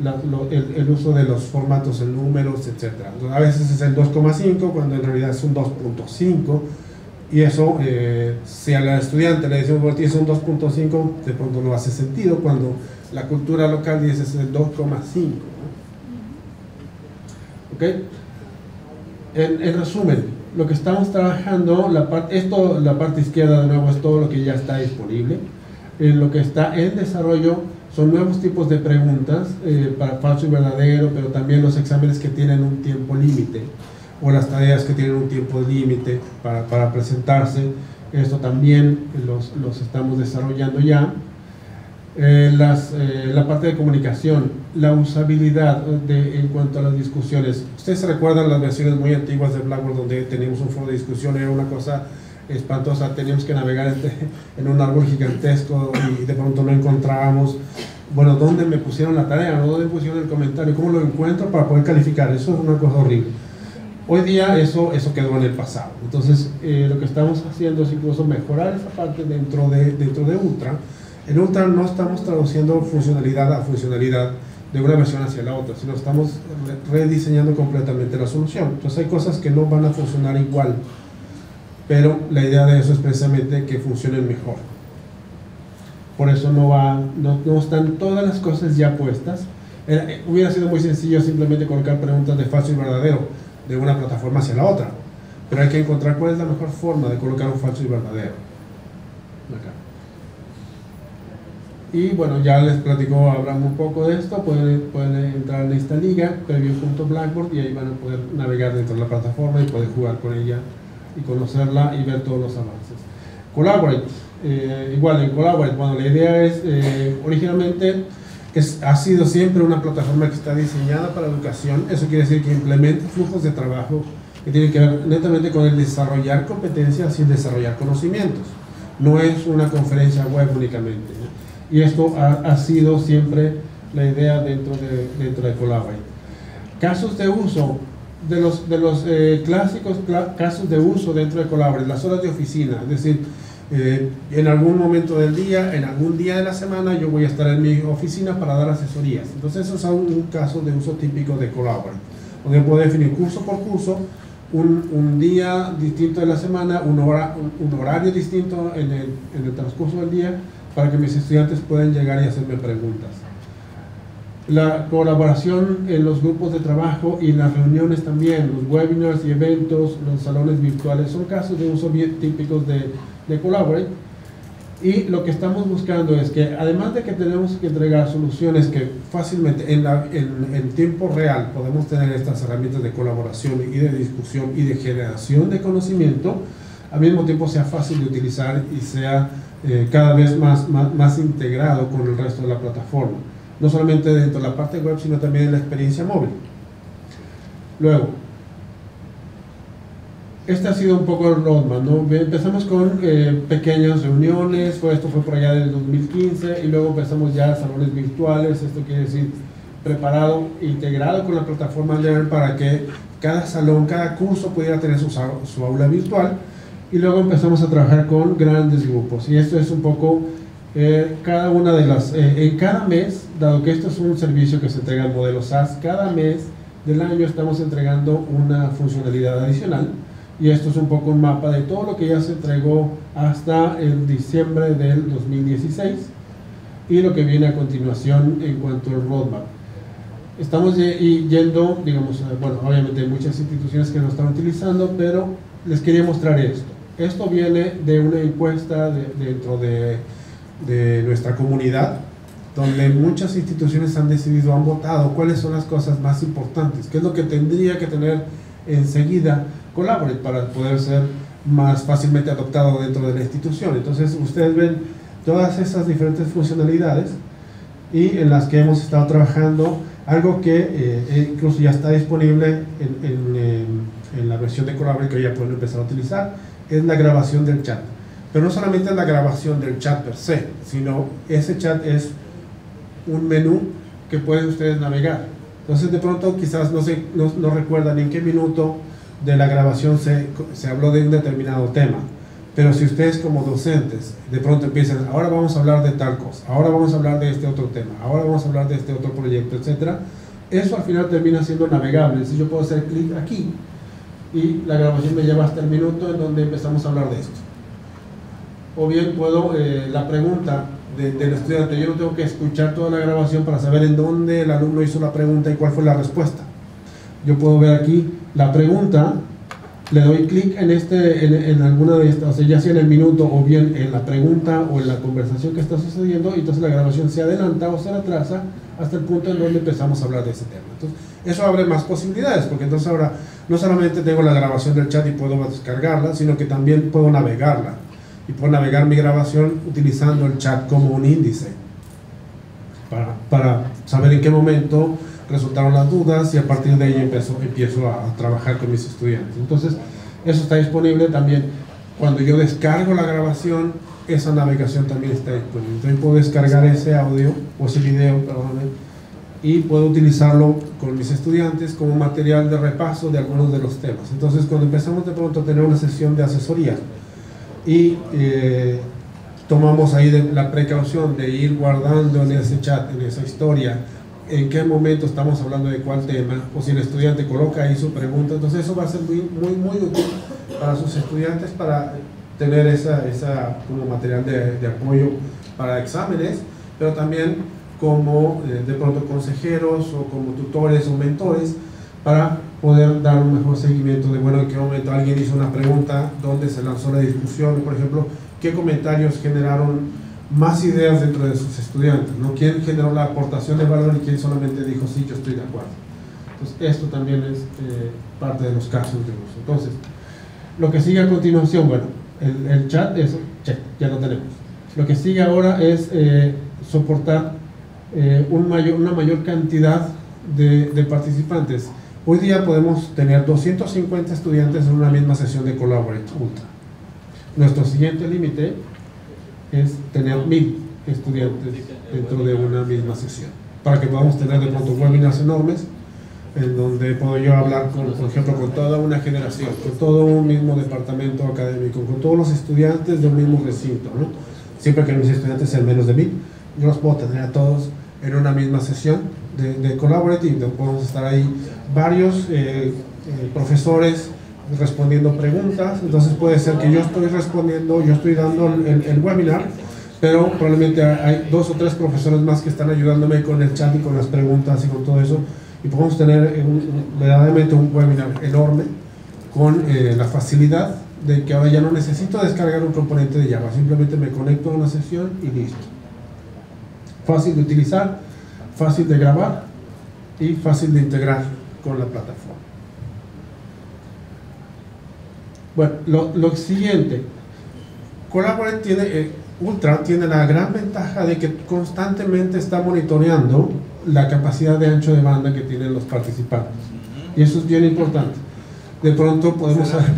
el, uso de los formatos en números, etc. A veces es el 2,5 cuando en realidad es un 2.5 y eso, eh, si al estudiante le decimos, bueno, es un 2.5, de pronto no hace sentido cuando la cultura local dice es el 2,5. ¿Ok? En, en, resumen, lo que estamos trabajando, la parte, esto, la parte izquierda de nuevo es todo lo que ya está disponible. En lo que está en desarrollo son nuevos tipos de preguntas eh, para falso y verdadero, pero también los exámenes que tienen un tiempo límite o las tareas que tienen un tiempo límite para, para, presentarse. Esto también los, los estamos desarrollando ya. Eh, las, eh, la parte de comunicación, la usabilidad de, en cuanto a las discusiones. Ustedes se recuerdan las versiones muy antiguas de Blackboard donde teníamos un foro de discusión, era una cosa espantosa, teníamos que navegar en un árbol gigantesco y de pronto no encontrábamos, bueno, ¿dónde me pusieron la tarea? ¿Dónde pusieron el comentario? ¿Cómo lo encuentro para poder calificar? Eso es una cosa horrible. Hoy día eso, eso quedó en el pasado. Entonces, eh, lo que estamos haciendo es incluso mejorar esa parte dentro de, dentro de Ultra. En Ultra no estamos traduciendo funcionalidad a funcionalidad de una versión hacia la otra, sino estamos rediseñando completamente la solución. Entonces hay cosas que no van a funcionar igual pero la idea de eso es precisamente que funcionen mejor. Por eso no, va, no, no están todas las cosas ya puestas, Era- hubiera sido muy sencillo simplemente colocar preguntas de falso y verdadero de una plataforma hacia la otra, pero hay que encontrar cuál es la mejor forma de colocar un falso y verdadero. Acá. Y bueno, ya les platicó Abraham un poco de esto, pueden, pueden entrar en esta liga, preview.blackboard, y ahí van a poder navegar dentro de la plataforma y poder jugar con ella y conocerla y ver todos los avances. Collaborate, eh, igual en Collaborate, bueno, la idea es, eh, originalmente es, ha sido siempre una plataforma que está diseñada para educación, eso quiere decir que implementa flujos de trabajo que tienen que ver netamente con el desarrollar competencias y desarrollar conocimientos. No es una conferencia web únicamente. ¿no? Y esto ha, ha sido siempre la idea dentro de, dentro de Collaborate. Casos de uso, de los, de los eh, clásicos cla- casos de uso dentro de Collaborate, las horas de oficina, es decir, eh, en algún momento del día, en algún día de la semana, yo voy a estar en mi oficina para dar asesorías. Entonces, esos son un caso de uso típico de Collaborate, donde puedo definir curso por curso, un, un día distinto de la semana, un, hora- un- un horario distinto en el, en el transcurso del día, para que mis estudiantes puedan llegar y hacerme preguntas. La colaboración en los grupos de trabajo y las reuniones también, los webinars y eventos, los salones virtuales, son casos de uso bien típicos de, de Collaborate. Y lo que estamos buscando es que, además de que tenemos que entregar soluciones que fácilmente en, la- en- en tiempo real podemos tener estas herramientas de colaboración y de discusión y de generación de conocimiento, al mismo tiempo sea fácil de utilizar y sea eh, cada vez más, más, más integrado con el resto de la plataforma. No solamente dentro de la parte web, sino también en la experiencia móvil. Luego, este ha sido un poco el roadmap, ¿no? Empezamos con eh, pequeñas reuniones, fue, esto fue por allá del 2015, y luego empezamos ya salones virtuales, esto quiere decir preparado, integrado con la plataforma Learn para que cada salón, cada curso pudiera tener su, su aula virtual, y luego empezamos a trabajar con grandes grupos, y esto es un poco eh, cada una de las, eh, en cada mes, dado que esto es un servicio que se entrega en modelo SaaS, cada mes del año estamos entregando una funcionalidad adicional, y esto es un poco un mapa de todo lo que ya se entregó hasta el diciembre del 2016 y lo que viene a continuación en cuanto al roadmap. Estamos yendo, digamos, bueno, obviamente hay muchas instituciones que lo están utilizando, pero les quería mostrar esto. Esto viene de una encuesta de- dentro de, de nuestra comunidad, donde muchas instituciones han decidido, han votado cuáles son las cosas más importantes, qué es lo que tendría que tener enseguida Collaborate para poder ser más fácilmente adoptado dentro de la institución. Entonces ustedes ven todas esas diferentes funcionalidades y en las que hemos estado trabajando, algo que eh, eh, incluso ya está disponible en, en, eh, en la versión de Collaborate que ya pueden empezar a utilizar, es la grabación del chat. Pero no solamente es la grabación del chat per se, sino ese chat es un menú que pueden ustedes navegar. Entonces de pronto quizás no, se, no, no recuerdan en qué minuto de la grabación se, se habló de un determinado tema. Pero si ustedes como docentes de pronto empiezan, ahora vamos a hablar de tal cosa, ahora vamos a hablar de este otro tema, ahora vamos a hablar de este otro proyecto, etcétera, eso al final termina siendo navegable. Si yo puedo hacer clic aquí y la grabación me lleva hasta el minuto en donde empezamos a hablar de esto. O bien puedo, eh, la pregunta de- del estudiante, yo no tengo que escuchar toda la grabación para saber en dónde el alumno hizo la pregunta y cuál fue la respuesta. Yo puedo ver aquí la pregunta, le doy clic en, este, en, alguna de estas, o sea, ya sea en el minuto o bien en la pregunta o en la conversación que está sucediendo, y entonces la grabación se adelanta o se retrasa hasta el punto en donde empezamos a hablar de ese tema. Entonces, eso abre más posibilidades, porque entonces ahora no solamente tengo la grabación del chat y puedo descargarla, sino que también puedo navegarla. Y puedo navegar mi grabación utilizando el chat como un índice, para, para saber en qué momento resultaron las dudas y a partir de ahí empiezo, empiezo a, a trabajar con mis estudiantes. Entonces, eso está disponible también. Cuando yo descargo la grabación, esa navegación también está disponible. Entonces puedo descargar ese audio o ese video, perdóname, y puedo utilizarlo con mis estudiantes como material de repaso de algunos de los temas. Entonces, cuando empezamos de pronto a tener una sesión de asesoría y eh, tomamos ahí de- la precaución de ir guardando en ese chat, en esa historia, en qué momento estamos hablando de cuál tema, o si el estudiante coloca ahí su pregunta, entonces eso va a ser muy, muy, muy útil para sus estudiantes para tener esa, esa como material de, de apoyo para exámenes, pero también como eh, de pronto consejeros o como tutores o mentores para poder dar un mejor seguimiento de, bueno, en qué momento alguien hizo una pregunta, dónde se lanzó la discusión, por ejemplo, qué comentarios generaron más ideas dentro de sus estudiantes, ¿no? ¿Quién generó la aportación de valor y quién solamente dijo, sí, yo estoy de acuerdo? Entonces, esto también es eh, parte de los casos de uso. Entonces, lo que sigue a continuación, bueno, el, el chat, eso, check, ya lo tenemos. Lo que sigue ahora es eh, soportar eh, un mayor, una mayor cantidad de, de, participantes. Hoy día podemos tener 250 estudiantes en una misma sesión de Collaborate Ultra. Nuestro siguiente límite es tener mil estudiantes dentro de una misma sesión, para que podamos tener de pronto webinars enormes en donde puedo yo hablar, con, por ejemplo, con toda una generación, con todo un mismo departamento académico, con todos los estudiantes del mismo recinto, ¿no? siempre que mis estudiantes sean menos de mil, yo los puedo tener a todos en una misma sesión de, de collaborative, podemos estar ahí varios eh, eh, profesores respondiendo preguntas, entonces puede ser que yo estoy respondiendo, yo estoy dando el, webinar, pero probablemente hay dos o tres profesores más que están ayudándome con el chat y con las preguntas y con todo eso, y podemos tener verdaderamente un webinar enorme con eh, la facilidad de que ahora ya no necesito descargar un componente de Java, simplemente me conecto a una sesión y listo. Fácil de utilizar, fácil de grabar y fácil de integrar con la plataforma. Bueno, lo, lo siguiente, Collaborate tiene, eh, Ultra tiene la gran ventaja de que constantemente está monitoreando la capacidad de ancho de banda que tienen los participantes. Y eso es bien importante. De pronto podemos saber...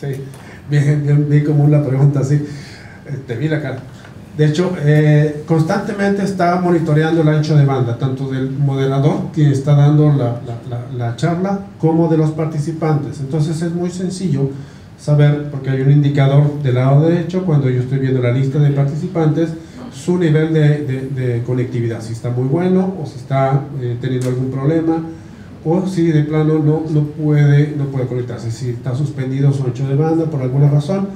sí, bien, bien, bien común la pregunta, sí. Eh, te vi la cara. De hecho, eh, constantemente está monitoreando el ancho de banda, tanto del moderador, que está dando la, la, la, charla, como de los participantes. Entonces es muy sencillo saber, porque hay un indicador del lado derecho, cuando yo estoy viendo la lista de participantes, su nivel de, de, conectividad, si está muy bueno o si está eh, teniendo algún problema, o si de plano no, no, puede, no puede conectarse, si está suspendido su ancho de banda por alguna razón,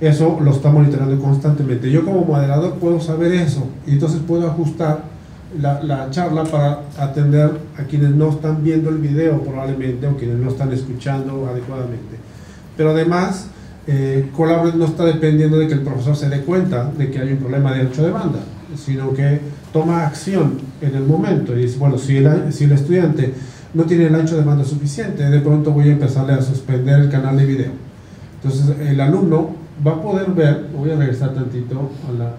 eso lo está monitoreando constantemente. Yo como moderador puedo saber eso y entonces puedo ajustar la, la, charla para atender a quienes no están viendo el video probablemente o quienes no están escuchando adecuadamente. Pero además, eh, no está dependiendo de que el profesor se dé cuenta de que hay un problema de ancho de banda, sino que toma acción en el momento y dice, bueno, si el, si el estudiante no tiene el ancho de banda suficiente, de pronto voy a empezarle a suspender el canal de video. Entonces el alumno va a poder ver, voy a regresar tantito a la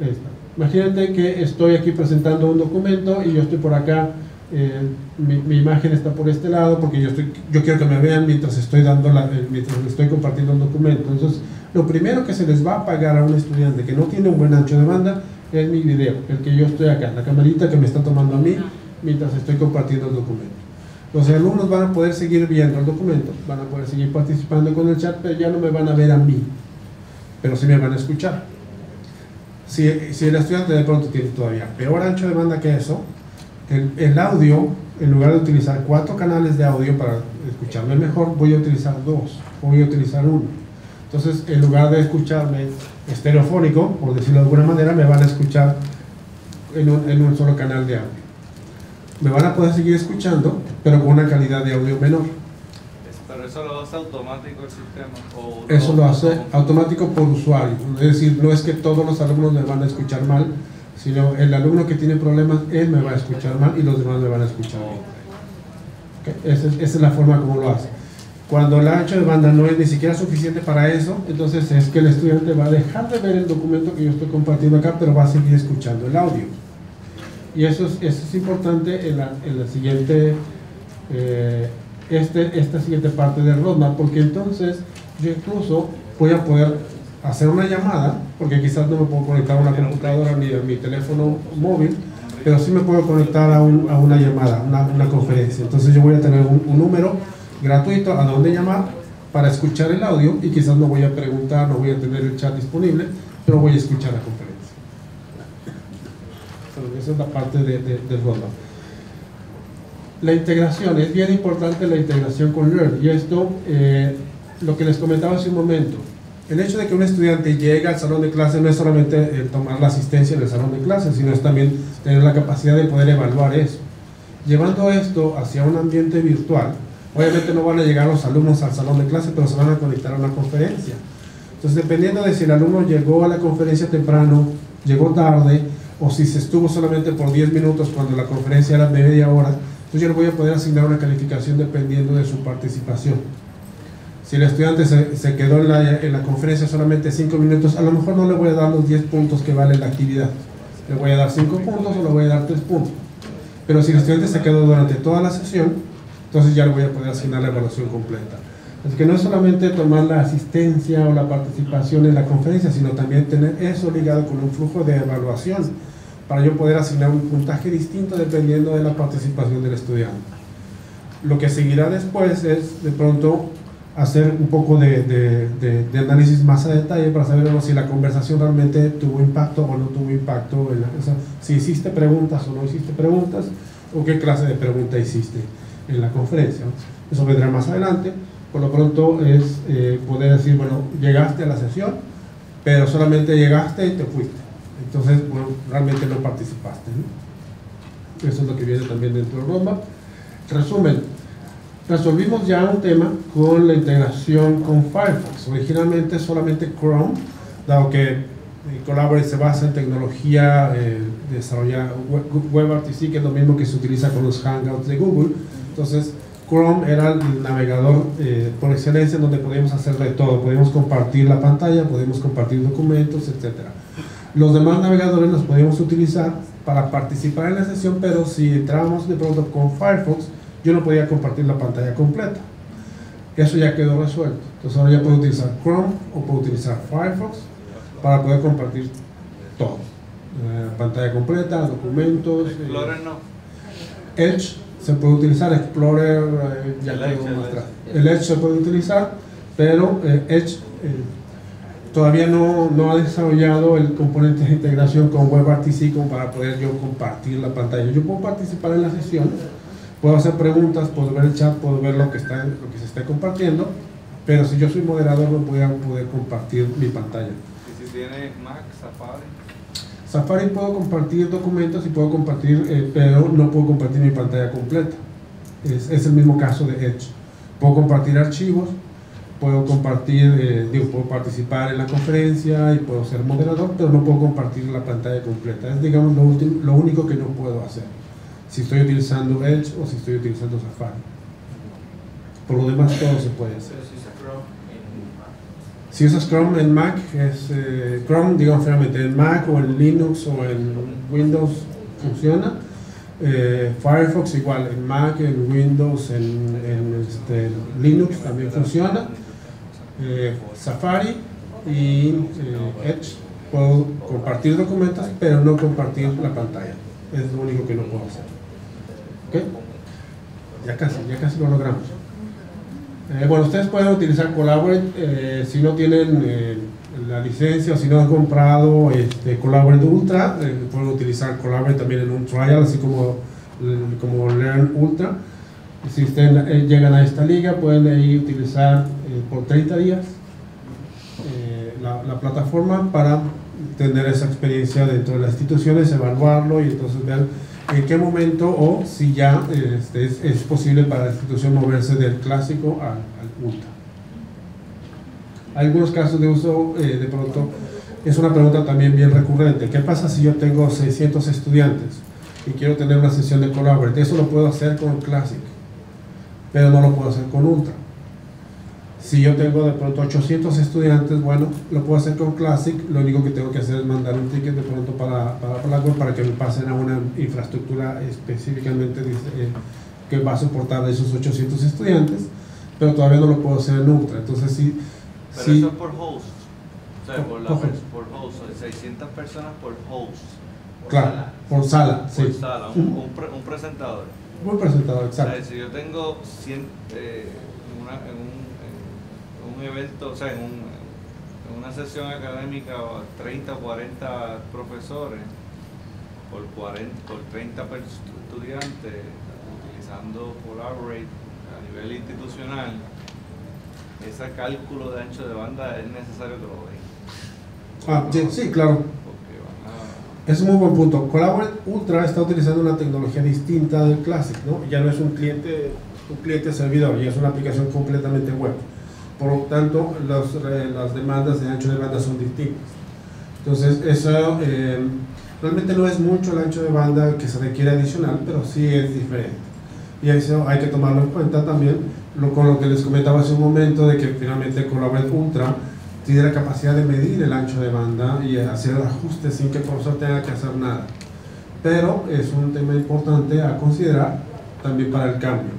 esta. Imagínate que estoy aquí presentando un documento y yo estoy por acá, eh, mi, mi, imagen está por este lado porque yo, estoy, yo quiero que me vean mientras estoy dando la, eh, mientras estoy compartiendo un documento. Entonces, lo primero que se les va a pagar a un estudiante que no tiene un buen ancho de banda es mi video, el que yo estoy acá, la camarita que me está tomando a mí mientras estoy compartiendo el documento. Los alumnos van a poder seguir viendo el documento, van a poder seguir participando con el chat, pero ya no me van a ver a mí, pero sí me van a escuchar. Si, si el estudiante de pronto tiene todavía peor ancho de banda que eso, el, el, audio, en lugar de utilizar cuatro canales de audio para escucharme mejor, voy a utilizar dos, voy a utilizar uno. Entonces, en lugar de escucharme estereofónico, por decirlo de alguna manera, me van a escuchar en un, en un solo canal de audio me van a poder seguir escuchando, pero con una calidad de audio menor. Pero eso lo hace automático el sistema. O eso lo hace automático por usuario. Es decir, no es que todos los alumnos me van a escuchar mal, sino el alumno que tiene problemas, él me va a escuchar mal y los demás me van a escuchar bien. Okay. Esa, es, esa es la forma como lo hace. Cuando el ancho de banda no es ni siquiera suficiente para eso, entonces es que el estudiante va a dejar de ver el documento que yo estoy compartiendo acá, pero va a seguir escuchando el audio. Y eso es, eso es importante en la, en la siguiente, eh, este, esta siguiente parte del roadmap, porque entonces yo incluso voy a poder hacer una llamada, porque quizás no me puedo conectar a una computadora ni a mi teléfono móvil, pero sí me puedo conectar a, un, a una llamada, una, una, conferencia. Entonces yo voy a tener un, un número gratuito a donde llamar para escuchar el audio y quizás no voy a preguntar, no voy a tener el chat disponible, pero voy a escuchar la conferencia. Es la parte de, de, del roadmap. La integración, es bien importante la integración con Learn. Y esto, eh, lo que les comentaba hace un momento, El hecho de que un estudiante llegue al salón de clase no es solamente el tomar la asistencia en el salón de clase, sino es también tener la capacidad de poder evaluar eso. Llevando esto hacia un ambiente virtual, obviamente no van a llegar los alumnos al salón de clase, pero se van a conectar a una conferencia. Entonces, dependiendo de si el alumno llegó a la conferencia temprano, llegó tarde, o si se estuvo solamente por 10 minutos cuando la conferencia era de media hora, entonces yo le voy a poder asignar una calificación dependiendo de su participación. Si el estudiante se, quedó en la, en la conferencia solamente 5 minutos, a lo mejor no le voy a dar los 10 puntos que vale la actividad. Le voy a dar 5 puntos o le voy a dar 3 puntos. Pero si el estudiante se quedó durante toda la sesión, entonces ya le voy a poder asignar la evaluación completa. Así que no es solamente tomar la asistencia o la participación en la conferencia, sino también tener eso ligado con un flujo de evaluación para yo poder asignar un puntaje distinto dependiendo de la participación del estudiante. Lo que seguirá después es de pronto hacer un poco de, de, de, de análisis más a detalle para saber si la conversación realmente tuvo impacto o no tuvo impacto, en la, o sea, si hiciste preguntas o no hiciste preguntas, o qué clase de pregunta hiciste en la conferencia. Eso vendrá más adelante. Por lo pronto es eh, poder decir, bueno, llegaste a la sesión, pero solamente llegaste y te fuiste. Entonces, bueno, realmente no participaste. ¿no? Eso es lo que viene también dentro de Roma. Resumen, resolvimos ya un tema con la integración con Firefox. Originalmente solamente Chrome, dado que Collaborate se basa en tecnología eh, desarrollada WebRTC, que es lo mismo que se utiliza con los Hangouts de Google. Entonces, Chrome era el navegador eh, por excelencia en donde podíamos hacer de todo. Podíamos compartir la pantalla, podíamos compartir documentos, etc. Los demás navegadores los podíamos utilizar para participar en la sesión, pero si entrábamos de pronto con Firefox, yo no podía compartir la pantalla completa. Eso ya quedó resuelto. Entonces ahora ya puedo utilizar Chrome o puedo utilizar Firefox para poder compartir todo. Eh, pantalla completa, documentos. Explorer eh, no. Edge se puede utilizar, Explorer eh, ya El Edge, el. Edge. El Edge se puede utilizar, pero eh, Edge eh, todavía no, no ha desarrollado el componente de integración con WebRTC como para poder yo compartir la pantalla. Yo puedo participar en la sesión, puedo hacer preguntas, puedo ver el chat, puedo ver lo que, está, lo que se está compartiendo, pero si yo soy moderador no voy a poder compartir mi pantalla. Y si tiene Mac, Safari. Safari puedo compartir documentos y puedo compartir, eh, pero no puedo compartir mi pantalla completa. Es, el mismo caso de Edge. Puedo compartir archivos, puedo compartir, eh, digo, puedo participar en la conferencia y puedo ser moderador, pero no puedo compartir la pantalla completa. Es, digamos, lo, último- lo único que no puedo hacer. Si estoy utilizando Edge o si estoy utilizando Safari. Por lo demás, todo se puede hacer. Pero si se Chrome en Mac. Si usas Chrome en Mac, es eh, Chrome, digamos finalmente en Mac o en Linux o en Windows funciona. Eh, Firefox igual, en Mac, en Windows, en, en, este, Linux también funciona. Eh, Safari y Edge puedo compartir documentos, pero no compartir la pantalla. Es lo único que no puedo hacer. Ya casi, ya casi lo logramos. Eh, bueno, ustedes pueden utilizar Collaborate eh, si no tienen eh, la licencia o si no han comprado este, Collaborate Ultra, eh, pueden utilizar Collaborate también en un trial, así como, como Learn Ultra. Si llegan a esta liga, pueden ahí utilizar por 30 días la, la plataforma para tener esa experiencia dentro de las instituciones, evaluarlo y entonces ver en qué momento o si ya este, es, posible para la institución moverse del clásico al, al ultra. Hay algunos casos de uso, eh, de pronto, es una pregunta también bien recurrente. ¿Qué pasa si yo tengo 600 estudiantes y quiero tener una sesión de Collaborate? Eso lo puedo hacer con Classic, pero no lo puedo hacer con Ultra. Si yo tengo de pronto 800 estudiantes, bueno, lo puedo hacer con Classic. Lo único que tengo que hacer es mandar un ticket de pronto para, para Blackboard para que me pasen a una infraestructura específicamente eh, que va a soportar a esos 800 estudiantes, pero todavía no lo puedo hacer en Ultra. Entonces, sí, Pero sí, eso es por host. O sea, Por- por, la, por host. por host. o sea, 600 personas por host. por claro, sala. por sala, Por sí. sala, un, un, pre- un presentador. Muy presentado, O sea, exacto. si yo tengo 100, eh, una- en un, un evento, o sea, en, un- en una sesión académica, o 30 o 40 profesores, por, 40, por 30 pers- estudiantes, utilizando Collaborate a nivel institucional, ese cálculo de ancho de banda es necesario que lo vean. Ah, sí, sí, claro. Es un muy buen punto. Collaborate Ultra está utilizando una tecnología distinta del Classic, ¿no? Ya no es un cliente, un cliente servidor, ya es una aplicación completamente web. Por lo tanto, los, eh, las demandas de ancho de banda son distintas. Entonces, eso eh, realmente no es mucho el ancho de banda que se requiere adicional, pero sí es diferente. Y eso hay que tomarlo en cuenta también, lo, con lo que les comentaba hace un momento, de que finalmente Collaborate Ultra tiene la capacidad de medir el ancho de banda y hacer ajustes sin que el profesor tenga que hacer nada. Pero es un tema importante a considerar también para el cambio.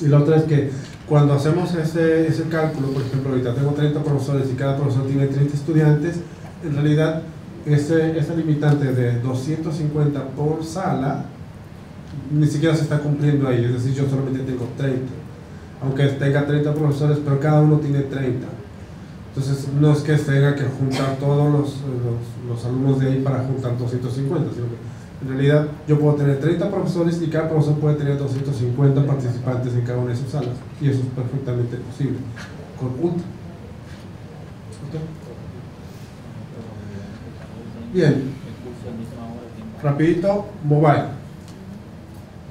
Y la otra es que cuando hacemos ese, ese cálculo, por ejemplo, ahorita tengo 30 profesores y cada profesor tiene 30 estudiantes, en realidad ese, ese limitante de 250 por sala ni siquiera se está cumpliendo ahí, es decir, yo solamente tengo 30, aunque tenga 30 profesores, pero cada uno tiene 30. Entonces, no es que tenga que juntar todos los, los, los alumnos de ahí para juntar 250, sino que en realidad yo puedo tener 30 profesores y cada profesor puede tener 250 participantes en cada una de sus salas, y eso es perfectamente posible con. ¿Ok? Bien, rapidito, mobile.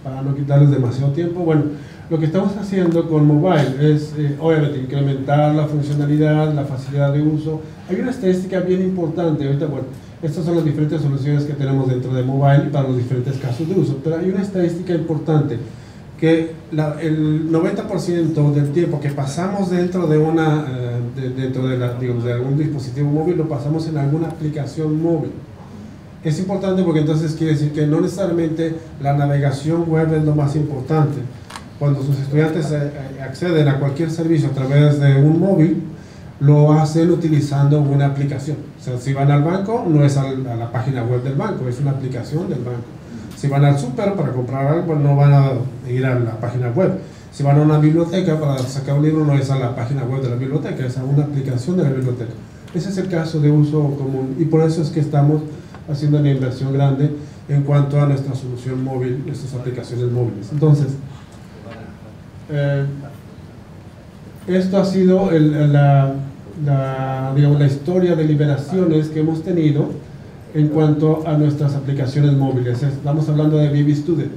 Para no quitarles demasiado tiempo. Bueno, lo que estamos haciendo con mobile es, eh, obviamente, incrementar la funcionalidad, la facilidad de uso. Hay una estadística bien importante. Ahorita, bueno, estas son las diferentes soluciones que tenemos dentro de mobile para los diferentes casos de uso. Pero hay una estadística importante que la- el 90% del tiempo que pasamos dentro de una eh, de- dentro de, la, digamos, de algún dispositivo móvil lo pasamos en alguna aplicación móvil. Es importante porque entonces quiere decir que no necesariamente la navegación web es lo más importante. Cuando sus estudiantes eh, eh, acceden a cualquier servicio a través de un móvil, lo hacen utilizando una aplicación. O sea, si van al banco, no es a la página web del banco, es una aplicación del banco. Si van al súper para comprar algo, no van a ir a la página web. Si van a una biblioteca para sacar un libro, no es a la página web de la biblioteca, es a una aplicación de la biblioteca. Ese es el caso de uso común y por eso es que estamos haciendo una inversión grande en cuanto a nuestra solución móvil, nuestras aplicaciones móviles. Entonces, eh, esto ha sido el- la, la, digamos, la historia de liberaciones que hemos tenido en cuanto a nuestras aplicaciones móviles. Estamos hablando de BB Student.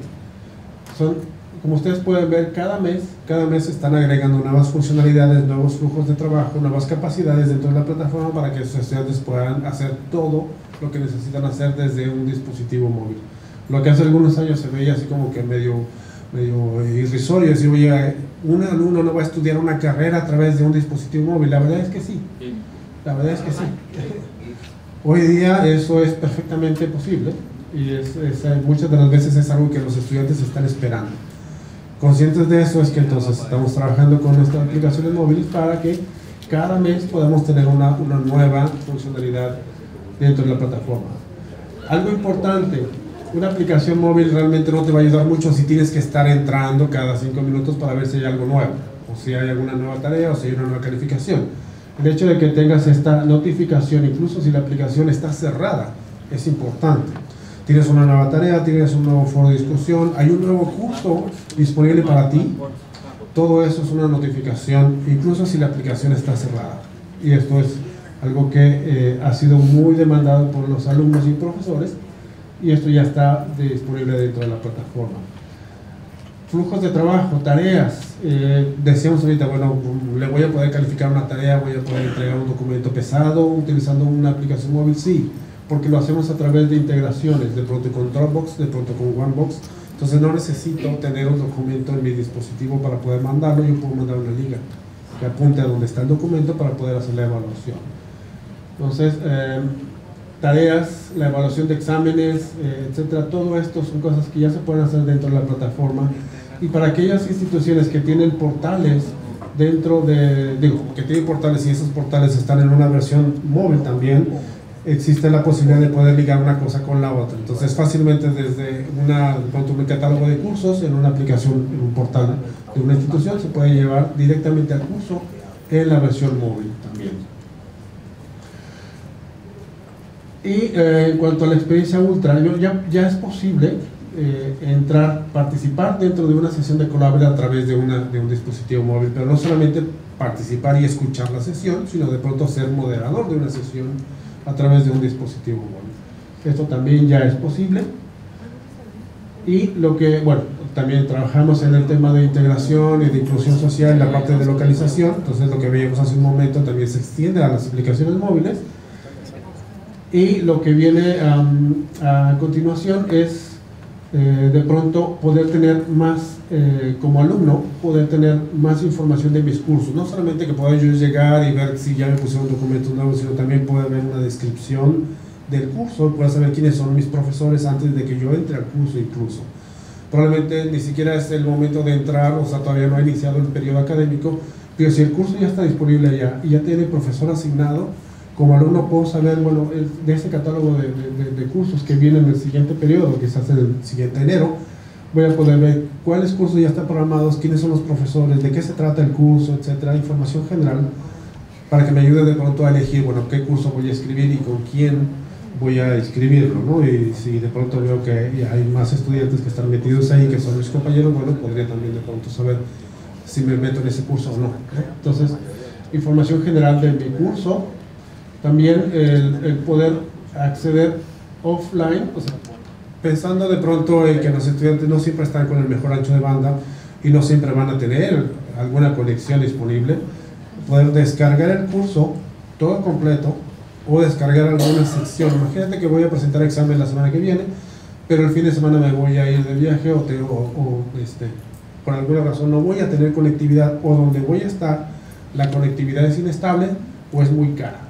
Son, como ustedes pueden ver, cada mes, cada mes están agregando nuevas funcionalidades, nuevos flujos de trabajo, nuevas capacidades dentro de la plataforma para que sus estudiantes puedan hacer todo lo que necesitan hacer desde un dispositivo móvil. Lo que hace algunos años se veía así como que medio, medio irrisorio, decir, oye, un alumno no va a estudiar una carrera a través de un dispositivo móvil. La verdad es que sí, la verdad es que sí. Hoy día eso es perfectamente posible y es, es- muchas de las veces es algo que los estudiantes están esperando. Conscientes de eso es que entonces estamos trabajando con nuestras aplicaciones móviles para que cada mes podamos tener una, una nueva funcionalidad dentro de la plataforma. Algo importante, una aplicación móvil realmente no te va a ayudar mucho si tienes que estar entrando cada cinco minutos para ver si hay algo nuevo, o si hay alguna nueva tarea, o si hay una nueva calificación. El hecho de que tengas esta notificación, incluso si la aplicación está cerrada, es importante. Tienes una nueva tarea, tienes un nuevo foro de discusión, hay un nuevo curso disponible para ti. Todo eso es una notificación, incluso si la aplicación está cerrada. Y esto es algo que eh, ha sido muy demandado por los alumnos y profesores y esto ya está disponible dentro de la plataforma. Flujos de trabajo, tareas. eh, decíamos ahorita, bueno, le voy a poder calificar una tarea, voy a poder entregar un documento pesado utilizando una aplicación móvil, sí, porque lo hacemos a través de integraciones, de pronto con Dropbox, de pronto con OneBox. Entonces no necesito tener un documento en mi dispositivo para poder mandarlo, yo puedo mandar una liga que apunte a donde está el documento para poder hacer la evaluación. Entonces, eh, tareas, la evaluación de exámenes, eh, etcétera, todo esto son cosas que ya se pueden hacer dentro de la plataforma. Y para aquellas instituciones que tienen portales dentro de, digo, que tienen portales y esos portales están en una versión móvil también, existe la posibilidad de poder ligar una cosa con la otra. Entonces, fácilmente desde una, un catálogo de cursos en una aplicación, en un portal de una institución, se puede llevar directamente al curso en la versión móvil también. Y eh, en cuanto a la experiencia ultra, yo- ya, ya es posible eh, entrar, participar dentro de una sesión de Collaborate a través de, una, de un dispositivo móvil, pero no solamente participar y escuchar la sesión, sino de pronto ser moderador de una sesión a través de un dispositivo móvil. Esto también ya es posible. Y lo que, bueno, también trabajamos en el tema de integración y de inclusión social en la parte de localización, entonces lo que veíamos hace un momento también se extiende a las aplicaciones móviles. Y lo que viene a continuación es eh, de pronto poder tener más, eh, como alumno, poder tener más información de mis cursos. No solamente que pueda yo llegar y ver si ya me pusieron documentos nuevos, sino también poder ver una descripción del curso, pueda saber quiénes son mis profesores antes de que yo entre al curso incluso. Probablemente ni siquiera es el momento de entrar, o sea, todavía no ha iniciado el periodo académico, pero si el curso ya está disponible allá y ya tiene profesor asignado, como alumno puedo saber, bueno, de ese catálogo de, cursos que viene en el siguiente periodo, quizás en el siguiente enero, voy a poder ver cuáles cursos ya están programados, quiénes son los profesores, de qué se trata el curso, etcétera, información general, para que me ayude de pronto a elegir, bueno, qué curso voy a escribir y con quién voy a escribirlo, ¿no? Y si de pronto veo que hay más estudiantes que están metidos ahí, que son mis compañeros, bueno, podría también de pronto saber si me meto en ese curso o no. Entonces, información general de mi curso, también el, poder acceder offline, pensando de pronto en que los estudiantes no siempre están con el mejor ancho de banda y no siempre van a tener alguna conexión disponible, poder descargar el curso todo completo o descargar alguna sección. Imagínate que voy a presentar examen la semana que viene, pero el fin de semana me voy a ir de viaje o, este, por alguna razón no voy a tener conectividad o donde voy a estar la conectividad es inestable o es muy cara.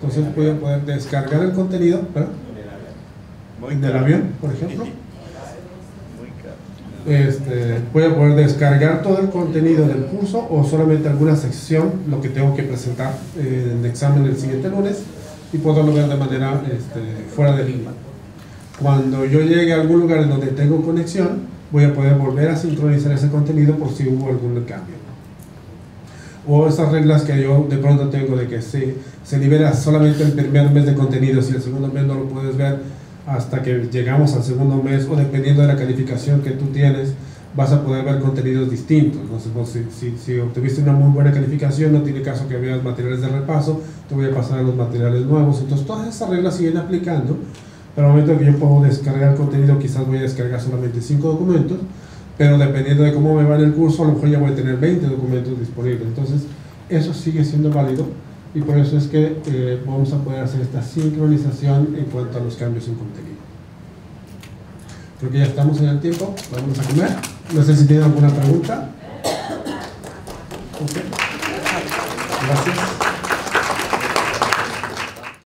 Entonces voy a poder descargar el contenido ¿verdad? del avión, por ejemplo. Este, voy a poder descargar todo el contenido del curso o solamente alguna sección, lo que tengo que presentar eh, en el examen el siguiente lunes y poderlo ver de manera este, fuera de línea. Cuando yo llegue a algún lugar en donde tengo conexión, voy a poder volver a sincronizar ese contenido por si hubo algún cambio o esas reglas que yo de pronto tengo de que se, se libera solamente el primer mes de contenido y el segundo mes no lo puedes ver hasta que llegamos al segundo mes o dependiendo de la calificación que tú tienes vas a poder ver contenidos distintos. ¿no? Si, si, si, obtuviste una muy buena calificación, no tiene caso que veas materiales de repaso, te voy a pasar a los materiales nuevos. Entonces todas esas reglas siguen aplicando, pero al momento que yo puedo descargar contenido, quizás voy a descargar solamente 5 documentos, pero dependiendo de cómo me va en el curso, a lo mejor ya voy a tener 20 documentos disponibles. Entonces, eso sigue siendo válido y por eso es que eh, vamos a poder hacer esta sincronización en cuanto a los cambios en contenido. Creo que ya estamos en el tiempo, vamos a comer. No sé si tienen alguna pregunta. Gracias.